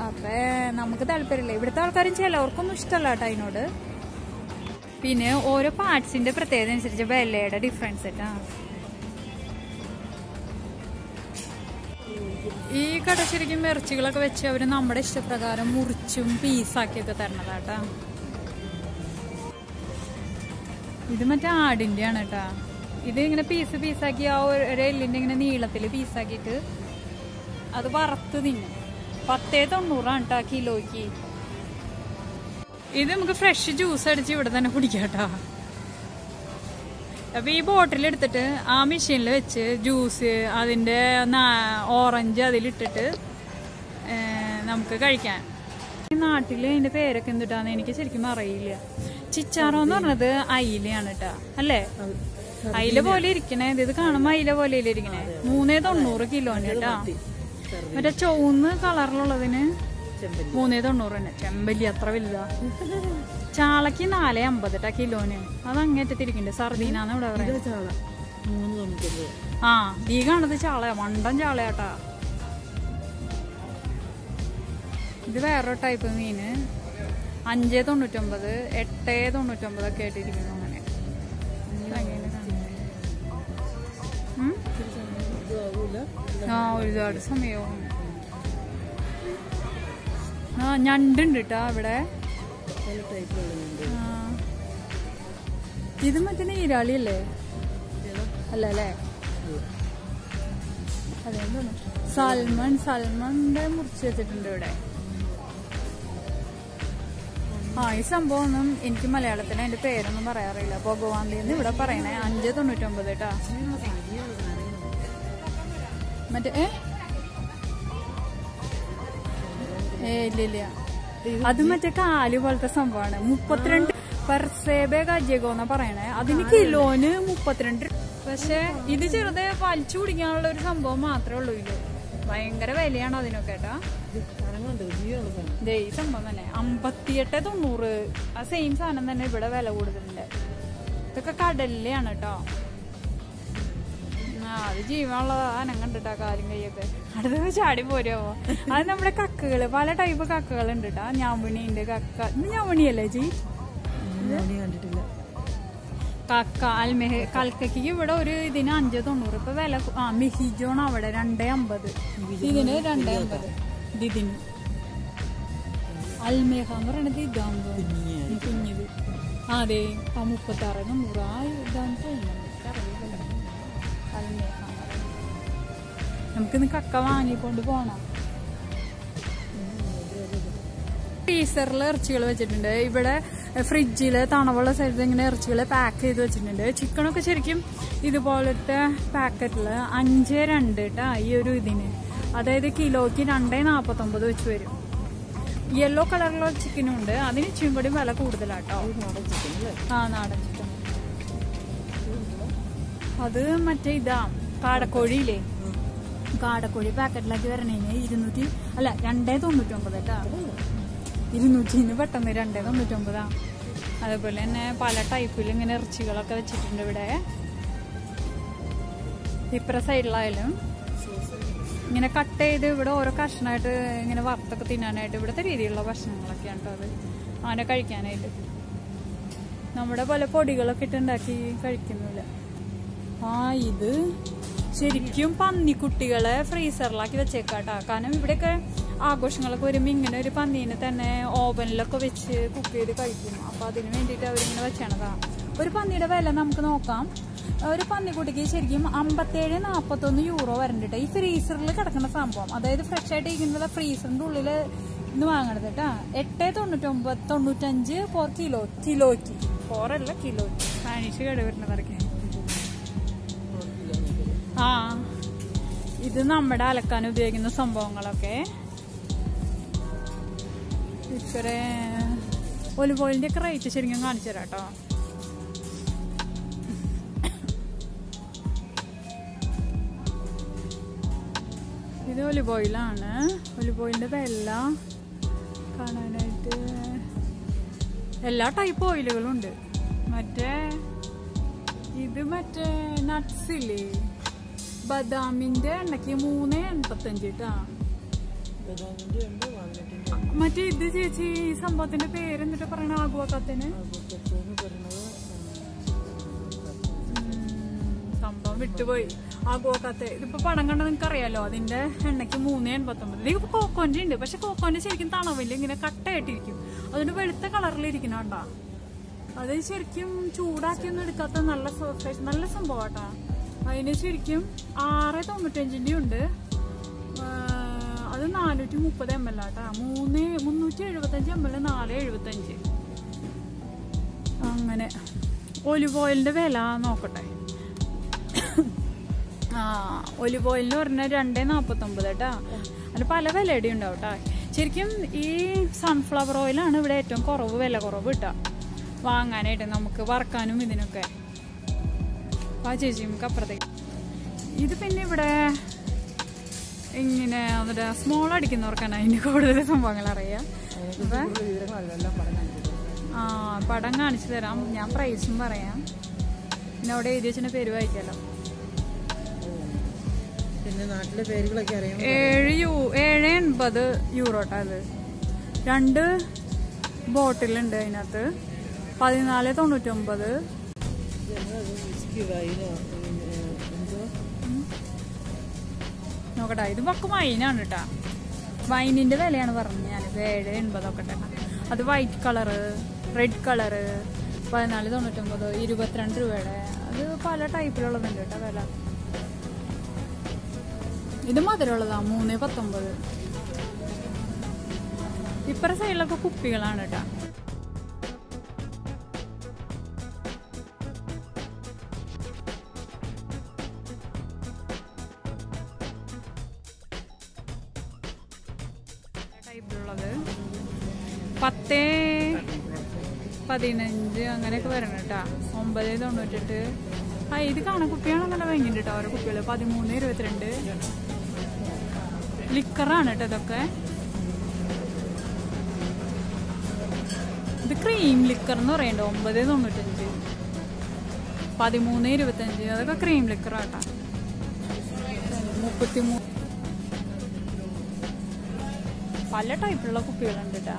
അപ്പൊ നമുക്ക് താല്പര്യമില്ല. ഇവിടുത്തെ ആൾക്കാരും ചിലവർക്കൊന്നും ഇഷ്ടമല്ല കേട്ടോ അതിനോട്. പിന്നെ ഓരോ പാർട്സിന്റെ പ്രത്യേകത അനുസരിച്ച് വിലയുടെ ഡിഫറൻസ് കേട്ടാ ഈ കട ശരിക്കും ഇറച്ചികളൊക്കെ വെച്ച് അവർ നമ്മുടെ ഇഷ്ടപ്രകാരം മുറിച്ചും പീസാക്കിയൊക്കെ തരണതാട്ടാ. ഇത് മറ്റേ ആടിന്റെ ആണ് കേട്ടാ ഇത് ഇങ്ങനെ പീസ് പീസാക്കി ആ ഒരു എല്ലിന്റെ ഇങ്ങനെ നീളത്തിൽ പീസാക്കിയിട്ട് അത് വറുത്ത് തിന്നും. പത്തേ തൊണ്ണൂറാണ് കേട്ടാ കിലോയ്ക്ക്. ഇത് നമുക്ക് ഫ്രഷ് ജ്യൂസ് അടിച്ച് ഇവിടെ തന്നെ കുടിക്കാം കേട്ടോ. അപ്പൊ ഈ ബോട്ടിൽ എടുത്തിട്ട് ആ മെഷീനിൽ വെച്ച് ജ്യൂസ് അതിന്റെ ഓറഞ്ച് അതിലിട്ടിട്ട് നമുക്ക് കഴിക്കാൻ ഈ നാട്ടിൽ അതിന്റെ പേരൊക്കെ എന്തിട്ടാന്ന് എനിക്ക് ശരിക്കും അറിയില്ല. ചിച്ചാറോ എന്ന് പറഞ്ഞത് അയിലയാണ് കേട്ടാ അല്ലേ? അയില പോലെ ഇരിക്കണേ. ഇത് കാണുമ്പോ അയില പോലെ ഇരിക്കണേ? മൂന്നേ തൊണ്ണൂറ് കിലോന് കേട്ടാ മറ്റേ ചുവന്ന് കളറിലുള്ളതിന് മൂന്നേ തൊണ്ണൂറ് തന്നെ ചെമ്പല്ലി അത്ര വലുതാ. ചാളക്ക് നാലേ അമ്പത് ട്ടാ കിലോന്. അത് അങ്ങേറ്റത്തിരിക്കുന്നുണ്ട് സർദീനാന്ന് ഇവിടെ പറയാം ആ ഈ കാണുന്നത് ചാളയാ. മണ്ടൻ ചാളയാട്ടാ. ഇത് വേറൊരു ടൈപ്പ് മീന് അഞ്ചേ തൊണ്ണൂറ്റൊമ്പത് എട്ടേ തൊണ്ണൂറ്റൊമ്പത് ഒക്കെ ആയിട്ടിരിക്കുന്നു അങ്ങനെ. ആ ഒരുപാട് സമയവും. ആ ഞണ്ടുണ്ട് കേട്ടോ അവിടെ. ഇത് മറ്റേ നീരാളി അല്ലേ അല്ല അല്ലേ അതെന്താണ് സൽമൺ സൽമണിന്റെ മുറിച്ച് വെച്ചിട്ടുണ്ട് ഇവിടെ. ആ ഈ സംഭവം ഒന്നും എനിക്ക് മലയാളത്തിന് അതിന്റെ പേരൊന്നും പറയാറില്ല. ഭഗവാന്റെ എന്ന് ഇവിടെ പറയണേ അഞ്ച് തൊണ്ണൂറ്റൊമ്പത് കേട്ടാ മറ്റേ ഏ? ഏ ഇല്ല ഇല്ല. അത് മറ്റേ കാൽ പോലത്തെ സംഭവമാണ്. മുപ്പത്തിരണ്ട് പെർസേബെ എന്നാ പറയണേ. അതിന് കിലോന് മുപ്പത്തിരണ്ട്. പക്ഷെ ഇത് ചെറുതെ വലിച്ചു കുടിക്കാനുള്ള ഒരു സംഭവം മാത്രമേ ഉള്ളൂ ഇല്ല ഭയങ്കര വിലയാണ് അതിനൊക്കെ ഈ സംഭവം തന്നെ. അമ്പത്തിയെട്ട് തൊണ്ണൂറ്. ആ സെയിം സാധനം തന്നെ ഇവിടെ വില കൂടുതലുണ്ട്. ഇതൊക്കെ കടലിലാണ് കേട്ടോ. അത് ജീവനുള്ളതാണ് കണ്ടിട്ടാ കാലും കൈയൊക്കെ അടുത്ത് ചാടി പോരുമോ അത് നമ്മുടെ കക്കകൾ പല ടൈപ്പ് കക്കകൾ ഉണ്ട് കേട്ടാ ഞാമണിയുണ്ട് കക്ക ഞാമണിയല്ലേ ജി? കണ്ടിട്ടില്ല. കക്ക അൽമെഹ കൽക്കയ്ക്ക് ഇവിടെ ഒരു ഇതിന് അഞ്ച് തൊണ്ണൂറ്. ഇപ്പൊ വില ആ മെഹിജോൺ അവിടെ രണ്ടേ അമ്പത്. ഇതിന് രണ്ടേ അമ്പത്. ഇത് ഇതിന്. അൽമേഹ എന്ന് പറയണത് ഇതാകുമ്പോ കുഞ്ഞത്. ആ, അതെ. ആ മുപ്പത്താറ് നൂറ്. ആ എനിക്കറിയില്ല. അൽമേഹ ഇന്ന് നമുക്കിന്ന് കക്ക വാങ്ങിക്കൊണ്ട് പോണം. ഫ്രീസറിൽ ഇറച്ചികൾ വെച്ചിട്ടുണ്ട്. ഇവിടെ ഫ്രിഡ്ജിൽ തണവുള്ള സൈഡിൽ ഇങ്ങനെ ഇറച്ചികൾ പാക്ക് ചെയ്ത് വെച്ചിട്ടുണ്ട്. ചിക്കനൊക്കെ ശരിക്കും ഇതുപോലത്തെ പാക്കറ്റിൽ അഞ്ച് രണ്ട് കേട്ടാ ഈ ഒരു ഇതിന്. അതായത് കിലോയ്ക്ക് രണ്ടേ നാൽപ്പത്തൊമ്പത് വെച്ച് വരും. യെല്ലോ കളറിലുള്ള ചിക്കനും ഉണ്ട്. അതിന് ഇച്ചിരി കൂടി വില കൂടുതലാട്ടോ. നാടൻ ചിക്കൻ ആ നാടൻ ചിക്കൻ അത് മറ്റേ ഇതാ കാടക്കോഴിയില്ലേ? കാടക്കോഴി പാക്കറ്റിലാക്കി വരണേന് ഇരുന്നൂറ്റി അല്ല രണ്ടേ തൊണ്ണൂറ്റൊമ്പത് കേട്ടാ. ഇരുന്നൂറ്റിന്ന് പെട്ടെന്ന് രണ്ടേ തൊണ്ണൂറ്റൊമ്പതാ. അതേപോലെ തന്നെ പല ടൈപ്പിൽ ഇങ്ങനെ ഇറച്ചികളൊക്കെ വെച്ചിട്ടുണ്ട് ഇവിടെ. ഇപ്പുറ സൈഡിലായാലും ഇങ്ങനെ കട്ട് ചെയ്ത് ഇവിടെ ഓരോ കഷ്ണമായിട്ട് ഇങ്ങനെ വറുത്തൊക്കെ തിന്നാനായിട്ട് ഇവിടുത്തെ രീതിയിലുള്ള ഭക്ഷണങ്ങളൊക്കെയാണ് കേട്ടോ അത്. അങ്ങനെ കഴിക്കാനായിട്ട്. നമ്മുടെ പല പൊടികളൊക്കെ ഇട്ടുണ്ടാക്കി കഴിക്കുന്നില്ല. ആ ഇത് ശരിക്കും പന്നിക്കുട്ടികളെ ഫ്രീസറിലാക്കി വെച്ചേക്കാട്ടാ. കാരണം ഇവിടെയൊക്കെ ആഘോഷങ്ങളൊക്കെ വരുമ്പോൾ ഇങ്ങനെ ഒരു പന്നീനെ തന്നെ ഓവനിലൊക്കെ വെച്ച് കുക്ക് ചെയ്ത് കഴിക്കും. അപ്പൊ അതിന് വേണ്ടിയിട്ട് അവരിങ്ങനെ വെച്ചാണതാ. ഒരു പന്നിയുടെ വില നമുക്ക് നോക്കാം. ഒരു പന്നിക്കുട്ടിക്ക് ശരിക്കും അമ്പത്തേഴ് നാൽപ്പത്തൊന്ന് യൂറോ വരണ്ടിട്ട്. ഈ ഫ്രീസറിൽ കിടക്കുന്ന സംഭവം. അതായത് ഫ്രഷ് ആയിട്ട് ഇരിക്കുന്നത് ഫ്രീസറിന്റെ ഉള്ളിൽ ഇന്ന് വാങ്ങണത് കേട്ടാ എട്ട് തൊണ്ണൂറ്റൊമ്പത് തൊണ്ണൂറ്റഞ്ച് ഫോർ കിലോ കിലോയ്ക്ക് ഫോറല്ല കിലോയ്ക്ക് സ്പാനിഷ് കേട് വരുന്നതൊക്കെ ആ. ഇത് നമ്മുടെ അലക്കാൻ ഉപയോഗിക്കുന്ന സംഭവങ്ങളൊക്കെ. ഇത്ര ഒലിവ് ഓയിലിന്റെ ഒക്കെ റേറ്റ് ശരിക്കും കാണിച്ചു തരാം കേട്ടോ. ഇത് ഒലിവ് ഓയിലാണ് ഒലിവ് ഓയിലിന്റെ വില കാണാനായിട്ട് എല്ലാ ടൈപ്പ് ഓയിലുകളും ഉണ്ട്. മറ്റേ ഇത് മറ്റേ നട്ട്സ് ഇല്ലേ? ബദാമിന്റെ എണ്ണക്ക് മൂന്ന് എൺപത്തഞ്ച് കേട്ടാ ബദാമിന്റെ ഉണ്ട് വാൽനട്ടിന്റെ മറ്റേ ഇത് ചേച്ചി ഈ സംഭവത്തിന്റെ പേര് എന്നിട്ട് പറയണ പറയുന്നത് സംഭവം വിട്ടുപോയി. ആകുവക്കത്ത് ഇതിപ്പോ പടം കണ്ട നിങ്ങൾക്ക് അറിയാലോ അതിന്റെ എണ്ണയ്ക്ക് മൂന്ന് എൺപത്തൊമ്പത്. ഇതിപ്പോ കോക്കോന്റെ ഉണ്ട് പക്ഷെ കോക്കോന്റെ ശരിക്കും തണവില്ല ഇങ്ങനെ കട്ടയായിട്ടിരിക്കും. അതുകൊണ്ട് വെളുത്ത കളറിലിരിക്കണ അത് ശരിക്കും ചൂടാക്കി ഒന്നും എടുക്കാത്ത നല്ല നല്ല സംഭവം കേട്ടാ അതിന് ശരിക്കും ആറ് തൊണ്ണൂറ്റഞ്ചിന്റെ ഉണ്ട്. അത് നാനൂറ്റി മുപ്പത് എം എൽ ആട്ടാ മൂന്ന് മുന്നൂറ്റി എഴുപത്തഞ്ച് എം എൽ നാല് എഴുപത്തഞ്ച്. അങ്ങനെ. ഒലിവ് ഓയിലിന്റെ വില നോക്കട്ടെ. ആ ഒലിവ് ഓയിലിന് പറഞ്ഞാൽ രണ്ടേ നാൽപ്പത്തൊമ്പത് കേട്ടാ അതിന് പല വിലയുടെ ഉണ്ടാവും കേട്ടോ ശരിക്കും ഈ സൺഫ്ലവർ ഓയിലാണ് ഇവിടെ ഏറ്റവും കുറവ് വില കുറവ് കിട്ടുക വാങ്ങാനായിട്ട് നമുക്ക് വറക്കാനും ഇതിനൊക്കെ. ആ ചേച്ചി നമുക്ക് അപ്പുറത്തേക്ക്. ഇത് പിന്നെ ഇവിടെ ഇങ്ങനെ എന്നിട്ട് സ്മോൾ അടിക്കുന്നവർക്കാണ് അതിന്റെ കൂടുതൽ സംഭവങ്ങൾ അറിയാം. ആ പടം കാണിച്ചു തരാം. ഞാൻ പ്രൈസും പറയാം. പിന്നെ അവിടെ എഴുതി വെച്ചിന്റെ പേര് വായിക്കാലോ. പിന്നെ നാട്ടിലെ പേരുകളൊക്കെ അറിയാം ഏഴ് യൂ ഏഴ് എൺപത് യൂറോട്ടാ അത് രണ്ട് ബോട്ടിലുണ്ട് അതിനകത്ത്. പതിനാല് തൊണ്ണൂറ്റൊമ്പത് നോക്കട്ടെ ഇത് പക്ക വൈനാണ് കേട്ടാ. വൈനിന്റെ വിലയാണ് പറഞ്ഞത് ഞാനിത് ഏഴ് എൺപതൊക്കെ തന്നെ അത് വൈറ്റ് കളറ് റെഡ് കളറ് പതിനാല് തൊണ്ണൂറ്റൊമ്പത് ഇരുപത്തിരണ്ട് രൂപയുടെ. അത് പല ടൈപ്പിലുള്ളതുണ്ട് കേട്ടോ വില. ഇത് മധുരമുള്ളതാ മൂന്ന് പത്തൊമ്പത്. ഇപ്പറ സൈഡിലൊക്കെ കുപ്പികളാണ് കേട്ടാ. പതിനഞ്ച് അങ്ങനെയൊക്കെ വരണം കേട്ടോ. ഒമ്പത് തൊണ്ണൂറ്റെട്ട്. ആ ഇത് കാണാൻ കുപ്പിയാണെന്നല്ല നല്ല ഭയങ്കര കേട്ടോ ഓരോ കുപ്പികൾ പതിമൂന്ന് ഇരുപത്തിരണ്ട്. ലിക്കറാണ് കേട്ടോ ഇതൊക്കെ. ഇത് ക്രീം ലിക്കർ എന്ന് പറയണ്ട ഒമ്പത് തൊണ്ണൂറ്റഞ്ച്. പതിമൂന്ന് ഇരുപത്തഞ്ച് അതൊക്കെ ക്രീം ലിക്കറാട്ടാ മുപ്പത്തിമൂന്ന് പല ടൈപ്പിലുള്ള കുപ്പികളുണ്ട് കേട്ടാ.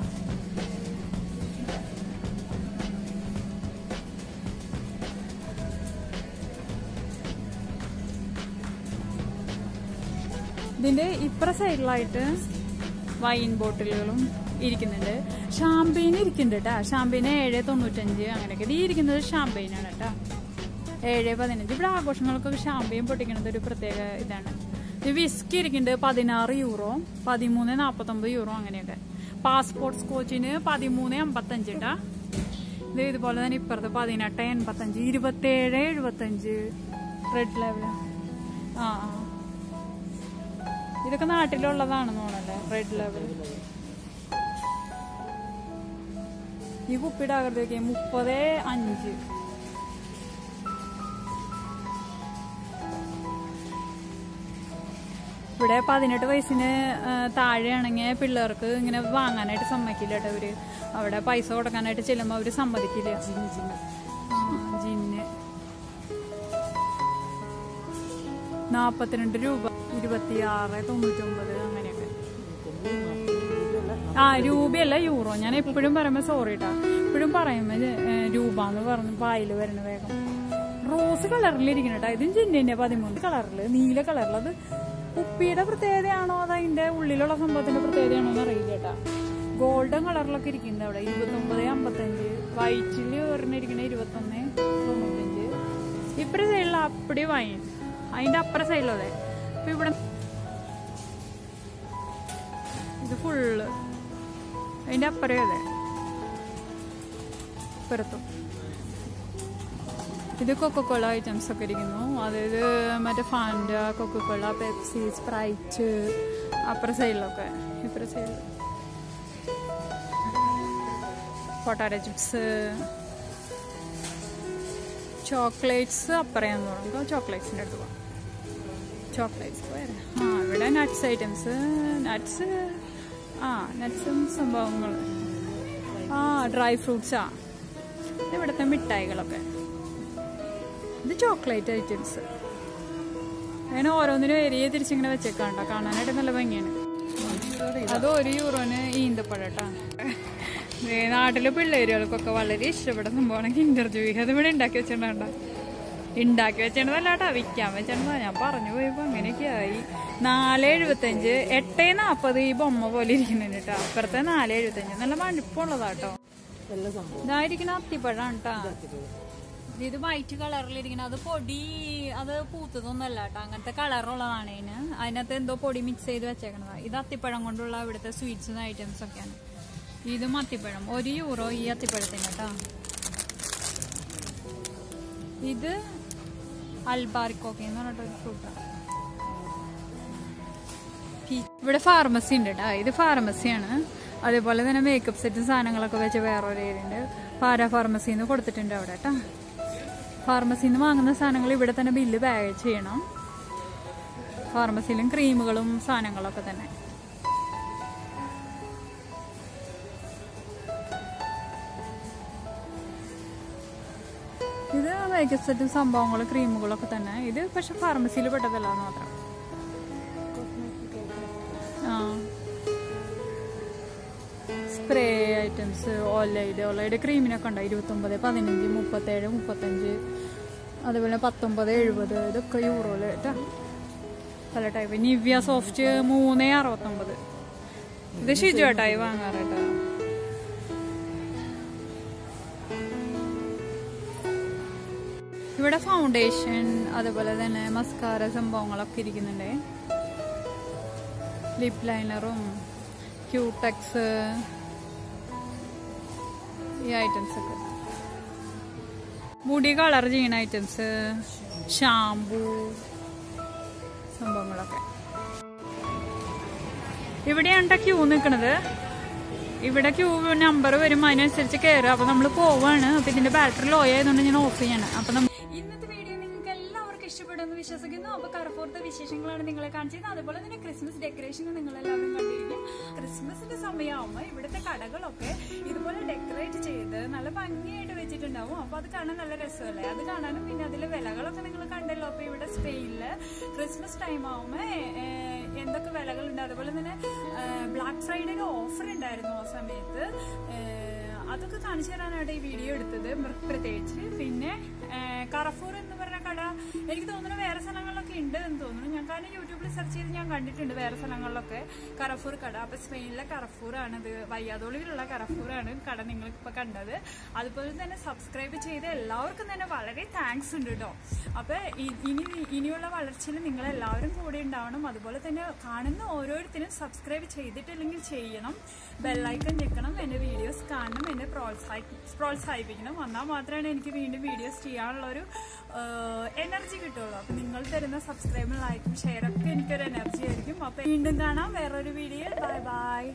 ഇതിന്റെ ഇപ്പുറ സൈഡിലായിട്ട് വൈൻ ബോട്ടിലുകളും ഇരിക്കുന്നുണ്ട്. ഷാമ്പെയിൻ ഇരിക്കുന്നുണ്ട് കേട്ടാ ഷാമ്പെയിൻ ഏഴ് തൊണ്ണൂറ്റഞ്ച് അങ്ങനെയൊക്കെ. ഈ ഇരിക്കുന്നത് ആണ് കേട്ടാ ഏഴ് പതിനഞ്ച്. ഇവിടെ ആഘോഷങ്ങൾക്കൊക്കെ ഷാമ്പെയിൻ പൊട്ടിക്കുന്നത് ഒരു പ്രത്യേക ഇതാണ്. ഇത് വിസ്കി ഇരിക്കുന്നുണ്ട് പതിനാറ് യൂറോ പതിമൂന്ന് നാൽപ്പത്തൊമ്പത് യൂറോ അങ്ങനെയൊക്കെ. പാസ്പോർട്ട് സ്കോച്ചിന് പതിമൂന്ന് അമ്പത്തഞ്ച് കേട്ടാ ഇത് ഇതുപോലെ തന്നെ ഇപ്പുറത്ത് പതിനെട്ട് എൺപത്തഞ്ച് ഇരുപത്തേഴ് എഴുപത്തഞ്ച്. റെഡ് ലെവൽ ആ ആ. ഇതൊക്കെ നാട്ടിലുള്ളതാണെന്ന് തോന്നല്ലേ റെഡ് ലെവൽ ഈ കുപ്പിയുടെ ആകൃതിയൊക്കെ മുപ്പത് അഞ്ച്. ഇവിടെ പതിനെട്ട് വയസ്സിന് താഴെയാണെങ്കിൽ പിള്ളേർക്ക് ഇങ്ങനെ വാങ്ങാനായിട്ട് സമ്മതിക്കില്ല കേട്ടോ അവർ അവിടെ പൈസ കൊടുക്കാനായിട്ട് ചെല്ലുമ്പോൾ അവർ സമ്മതിക്കില്ല. നാപ്പത്തിരണ്ട് രൂപ. ഇരുപത്തിയാറ് തൊണ്ണൂറ്റൊമ്പത് അങ്ങനെയൊക്കെ. ആ രൂപയല്ല യൂറോ. ഞാൻ എപ്പോഴും പറയുമ്പോ സോറി കേട്ടാ എപ്പോഴും പറയുമ്പോ രൂപ എന്ന് പറഞ്ഞ് പായിൽ വരണ വേഗം. റോസ് കളറിലിരിക്കണം കേട്ടോ ഇതും ജിന്നിന്റെ പതിമൂന്ന് കളറിൽ നീല കളറിൽ അത് കുപ്പിയുടെ പ്രത്യേകതയാണോ? അത് അതിന്റെ ഉള്ളിലുള്ള സംഭവത്തിന്റെ പ്രത്യേകതയാണോ എന്ന് അറിയില്ല കേട്ടാ ഗോൾഡൻ കളറിലൊക്കെ ഇരിക്കുന്നത് അവിടെ. ഇരുപത്തൊമ്പത് അമ്പത്തഞ്ച്. വൈറ്റിൽ ഒരെണ്ണം ഇരിക്കണ ഇരുപത്തൊന്ന് തൊണ്ണൂറ്റഞ്ച്. ഇപ്പഴത്തെ സൈഡിൽ അപ്പടി വൈൻ. അതിന്റെ അപ്പുറ സൈഡിലതെ അപ്പൊ ഇവിടെ ഇത് ഫുള്ള് അതിന്റെ അപ്പുറേ അതെ ഇപ്പുറത്തും ഇത് കൊക്കക്കോള ഐറ്റംസ് ഒക്കെ ഇരിക്കുന്നു. അതായത് മറ്റേ ഫാൻഡ കൊക്കക്കോള പെപ്സി സ്പ്രൈറ്റ് അപ്പുറ സൈഡിലൊക്കെ ഇപ്പുറ സൈഡിൽ പൊട്ടാറ്റോ ചിപ്സ് ചോക്ലേറ്റ്സ് അപ്പറയാന്ന് തോന്നുന്നു ചോക്ലേറ്റ്സിന്റെ അടുത്ത് പോകാം ചോക്ലേറ്റ്സ് പോയാലേ ആ ഇവിടെ നട്ട്സ് ഐറ്റംസ് നട്ട്സ് ആ നട്ട്സും സംഭവങ്ങൾ. ആ ഡ്രൈ ഫ്രൂട്ട്സാ ഇവിടുത്തെ മിഠായികളൊക്കെ. ഇത് ചോക്ലേറ്റ് ഐറ്റംസ് അങ്ങനെ ഓരോന്നിനും ഏരിയ തിരിച്ചിങ്ങനെ വെച്ചേക്കാണ്ടോ കാണാനായിട്ട് നല്ല ഭംഗിയാണ്. അത് ഒരു യൂറോന് ഈന്തപ്പഴട്ടാണ് നാട്ടിലെ പിള്ളേരുകൾക്കൊക്കെ വളരെ ഇഷ്ടപ്പെട്ട സംഭവമാണ് കിൻഡർ ജൂയി. അത് ഇവിടെ ഉണ്ടാക്കി വെച്ചിട്ടുണ്ടാ. ഉണ്ടാക്കി വെച്ചേണ്ടതല്ല കേട്ടാ വിൽക്കാൻ വെച്ചിട്ടുണ്ടാ ഞാൻ പറഞ്ഞു പോയപ്പോ അങ്ങനെയൊക്കെ ആയി നാല് എഴുപത്തഞ്ച് എട്ട് നാപ്പത് ഈ ബൊമ്മ പോലെ ഇരിക്കുന്നുണ്ട് കേട്ടോ അപ്പുറത്തെ നാല് എഴുപത്തഞ്ച്. നല്ല മടുപ്പുള്ളതാട്ടോ ഇതായിരിക്കണ അത്തിപ്പഴാണ് കേട്ടാ ഇത് വൈറ്റ് കളറിലിരിക്കണം അത് പൊടി അത് പൂത്തതൊന്നല്ല കേട്ടോ. അങ്ങനത്തെ കളറുള്ളതാണ് അതിന്. അതിനകത്ത് എന്തോ പൊടി മിക്സ് ചെയ്ത് വെച്ചേക്കണതാ. ഇത് അത്തിപ്പഴം കൊണ്ടുള്ള ഇവിടുത്തെ സ്വീറ്റ്സും ഐറ്റംസ് ഒക്കെയാണ്. ഇതും അത്തിപ്പഴം ഒരു യൂറോ ഈ അത്തിപ്പഴത്തിന് കേട്ടോ. ഇത് അൽബാർക്കോക്കെന്ന് പറഞ്ഞിട്ടൊരു ഫ്രൂട്ടാണ് ഇവിടെ ഫാർമസി ഉണ്ട് കേട്ടോ. ഇത് ഫാർമസിയാണ് അതേപോലെ തന്നെ മേക്കപ്പ് സെറ്റ് സാധനങ്ങളൊക്കെ വെച്ച് വേറൊരു ഏരിയ ഉണ്ട് പാരാ ഫാർമസിന്ന് കൊടുത്തിട്ടുണ്ട് അവിടെ കേട്ടോ. ഫാർമസിയിൽ നിന്ന് വാങ്ങുന്ന സാധനങ്ങൾ ഇവിടെ തന്നെ ബില്ല് പാക്ക് ചെയ്യണം. ഫാർമസിയിലും ക്രീമുകളും സാധനങ്ങളൊക്കെ തന്നെ. ഇത് മേക്കപ്പ് സെറ്റും സംഭവങ്ങളും ക്രീമുകളൊക്കെ തന്നെ. ഇത് പക്ഷെ ഫാർമസിയിൽ പെട്ടതല്ല മാത്രം. സ്പ്രേ ഐറ്റംസ് ഓലയുടെ ഓലയുടെ ക്രീമിനൊക്കെ ഉണ്ടായി ഇരുപത്തൊമ്പത് പതിനഞ്ച് മുപ്പത്തേഴ് മുപ്പത്തഞ്ച് അതുപോലെ പത്തൊമ്പത് എഴുപത് ഇതൊക്കെ യൂറോയിൽ കേട്ടോ പല ടൈപ്പ് നിവ്യ സോഫ്റ്റ് മൂന്ന് അറുപത്തൊമ്പത്. ഇത് ഷിജു ഏട്ടായി വാങ്ങാറ് കേട്ടോ ഇവിടെ ഫൗണ്ടേഷൻ അതുപോലെ തന്നെ മസ്കാര സംഭവങ്ങളൊക്കെ ഇരിക്കുന്നുണ്ടേ. ലിപ് ലൈനറും ക്യൂടെക്സ് ഈ ഐറ്റംസ് ഒക്കെ. മുടി കളർ ചെയ്യുന്ന ഐറ്റംസ് ഷാംപൂ സംഭവങ്ങളൊക്കെ. ഇവിടെയാണ് ക്യൂ നിൽക്കുന്നത് ഇവിടെ ക്യൂ നമ്പർ വരും. അതിനനുസരിച്ച് കയറുക അപ്പൊ നമ്മൾ പോവാണ്. അപ്പൊ ഇതിന്റെ ബാറ്ററി ലോ ആയതുകൊണ്ട് ഞാൻ ഓഫ് ചെയ്യാണ്. അപ്പൊ നമ്മ- ഇന്നത്തെ ഇഷ്ടപ്പെടുമെന്ന് വിശ്വസിക്കുന്നു. അപ്പൊ കറപ്പൂർത്തെ വിശേഷങ്ങളാണ് നിങ്ങളെ കാണിച്ചത് അതുപോലെ തന്നെ ക്രിസ്മസ് ഡെക്കറേഷൻ നിങ്ങളെല്ലാവരും കണ്ടിരിക്കും ക്രിസ്മസിന്റെ സമയമാകുമ്പോൾ ഇവിടുത്തെ കടകളൊക്കെ ഇതുപോലെ ഡെക്കറേറ്റ് ചെയ്ത് നല്ല ഭംഗിയായിട്ട് വെച്ചിട്ടുണ്ടാവും. അപ്പൊ അത് കാണാൻ നല്ല രസമല്ലേ? അത് കാണാനും പിന്നെ അതിലെ വിലകളൊക്കെ നിങ്ങൾ കണ്ടല്ലോ. അപ്പൊ ഇവിടെ സ്പെയിനിൽ ക്രിസ്മസ് ടൈം ആകുമ്പോൾ എന്തൊക്കെ വിലകളുണ്ട് അതുപോലെ തന്നെ ബ്ലാക്ക് ഫ്രൈഡേയുടെ ഓഫർ ഉണ്ടായിരുന്നു ആ സമയത്ത്. അതൊക്കെ കാണിച്ചു തരാനായിട്ട് ഈ വീഡിയോ എടുത്തത്. പ്രത്യേകിച്ച് പിന്നെ കറഫൂർ എന്ന് എനിക്ക് തോന്നുന്നു വേറെ സ്ഥലങ്ങളിലൊക്കെ ഉണ്ട് എന്ന് തോന്നുന്നു. ഞാൻ കാരണം യൂട്യൂബിൽ സെർച്ച് ചെയ്ത് ഞാൻ കണ്ടിട്ടുണ്ട് വേറെ സ്ഥലങ്ങളിലൊക്കെ. കറഫൂർ കട. അപ്പൊ സ്പെയിനിലെ കറഫൂർ കറഫൂറാണ് ഇത്. കറഫൂർ ആണ് കട നിങ്ങളിപ്പോ കണ്ടത്. അതുപോലെ തന്നെ സബ്സ്ക്രൈബ് ചെയ്ത എല്ലാവർക്കും തന്നെ വളരെ താങ്ക്സ് ഉണ്ട് കേട്ടോ അപ്പൊ ഇനി ഇനിയുള്ള വളർച്ചയിൽ നിങ്ങൾ എല്ലാവരും കൂടെ ഉണ്ടാവണം. അതുപോലെ തന്നെ കാണുന്ന ഓരോരുത്തരും സബ്സ്ക്രൈബ് ചെയ്തിട്ടില്ലെങ്കിൽ ചെയ്യണം. ബെല്ലൈക്കൺ ഞെക്കണം എന്റെ വീഡിയോസ് കാണണം എന്നെ പ്രോത്സാഹി പ്രോത്സാഹിപ്പിക്കണം. വന്നാൽ മാത്രമാണ് എനിക്ക് വീണ്ടും വീഡിയോസ് ചെയ്യാനുള്ളൊരു എനർജി കിട്ടുള്ളൂ. അപ്പം നിങ്ങൾ തരുന്ന സബ്സ്ക്രൈബും ലൈക്കും ഷെയറൊക്കെ എനിക്കൊരു എനർജി ആയിരിക്കും. അപ്പം വീണ്ടും കാണാം. വേറൊരു വീഡിയോ ബൈ ബൈ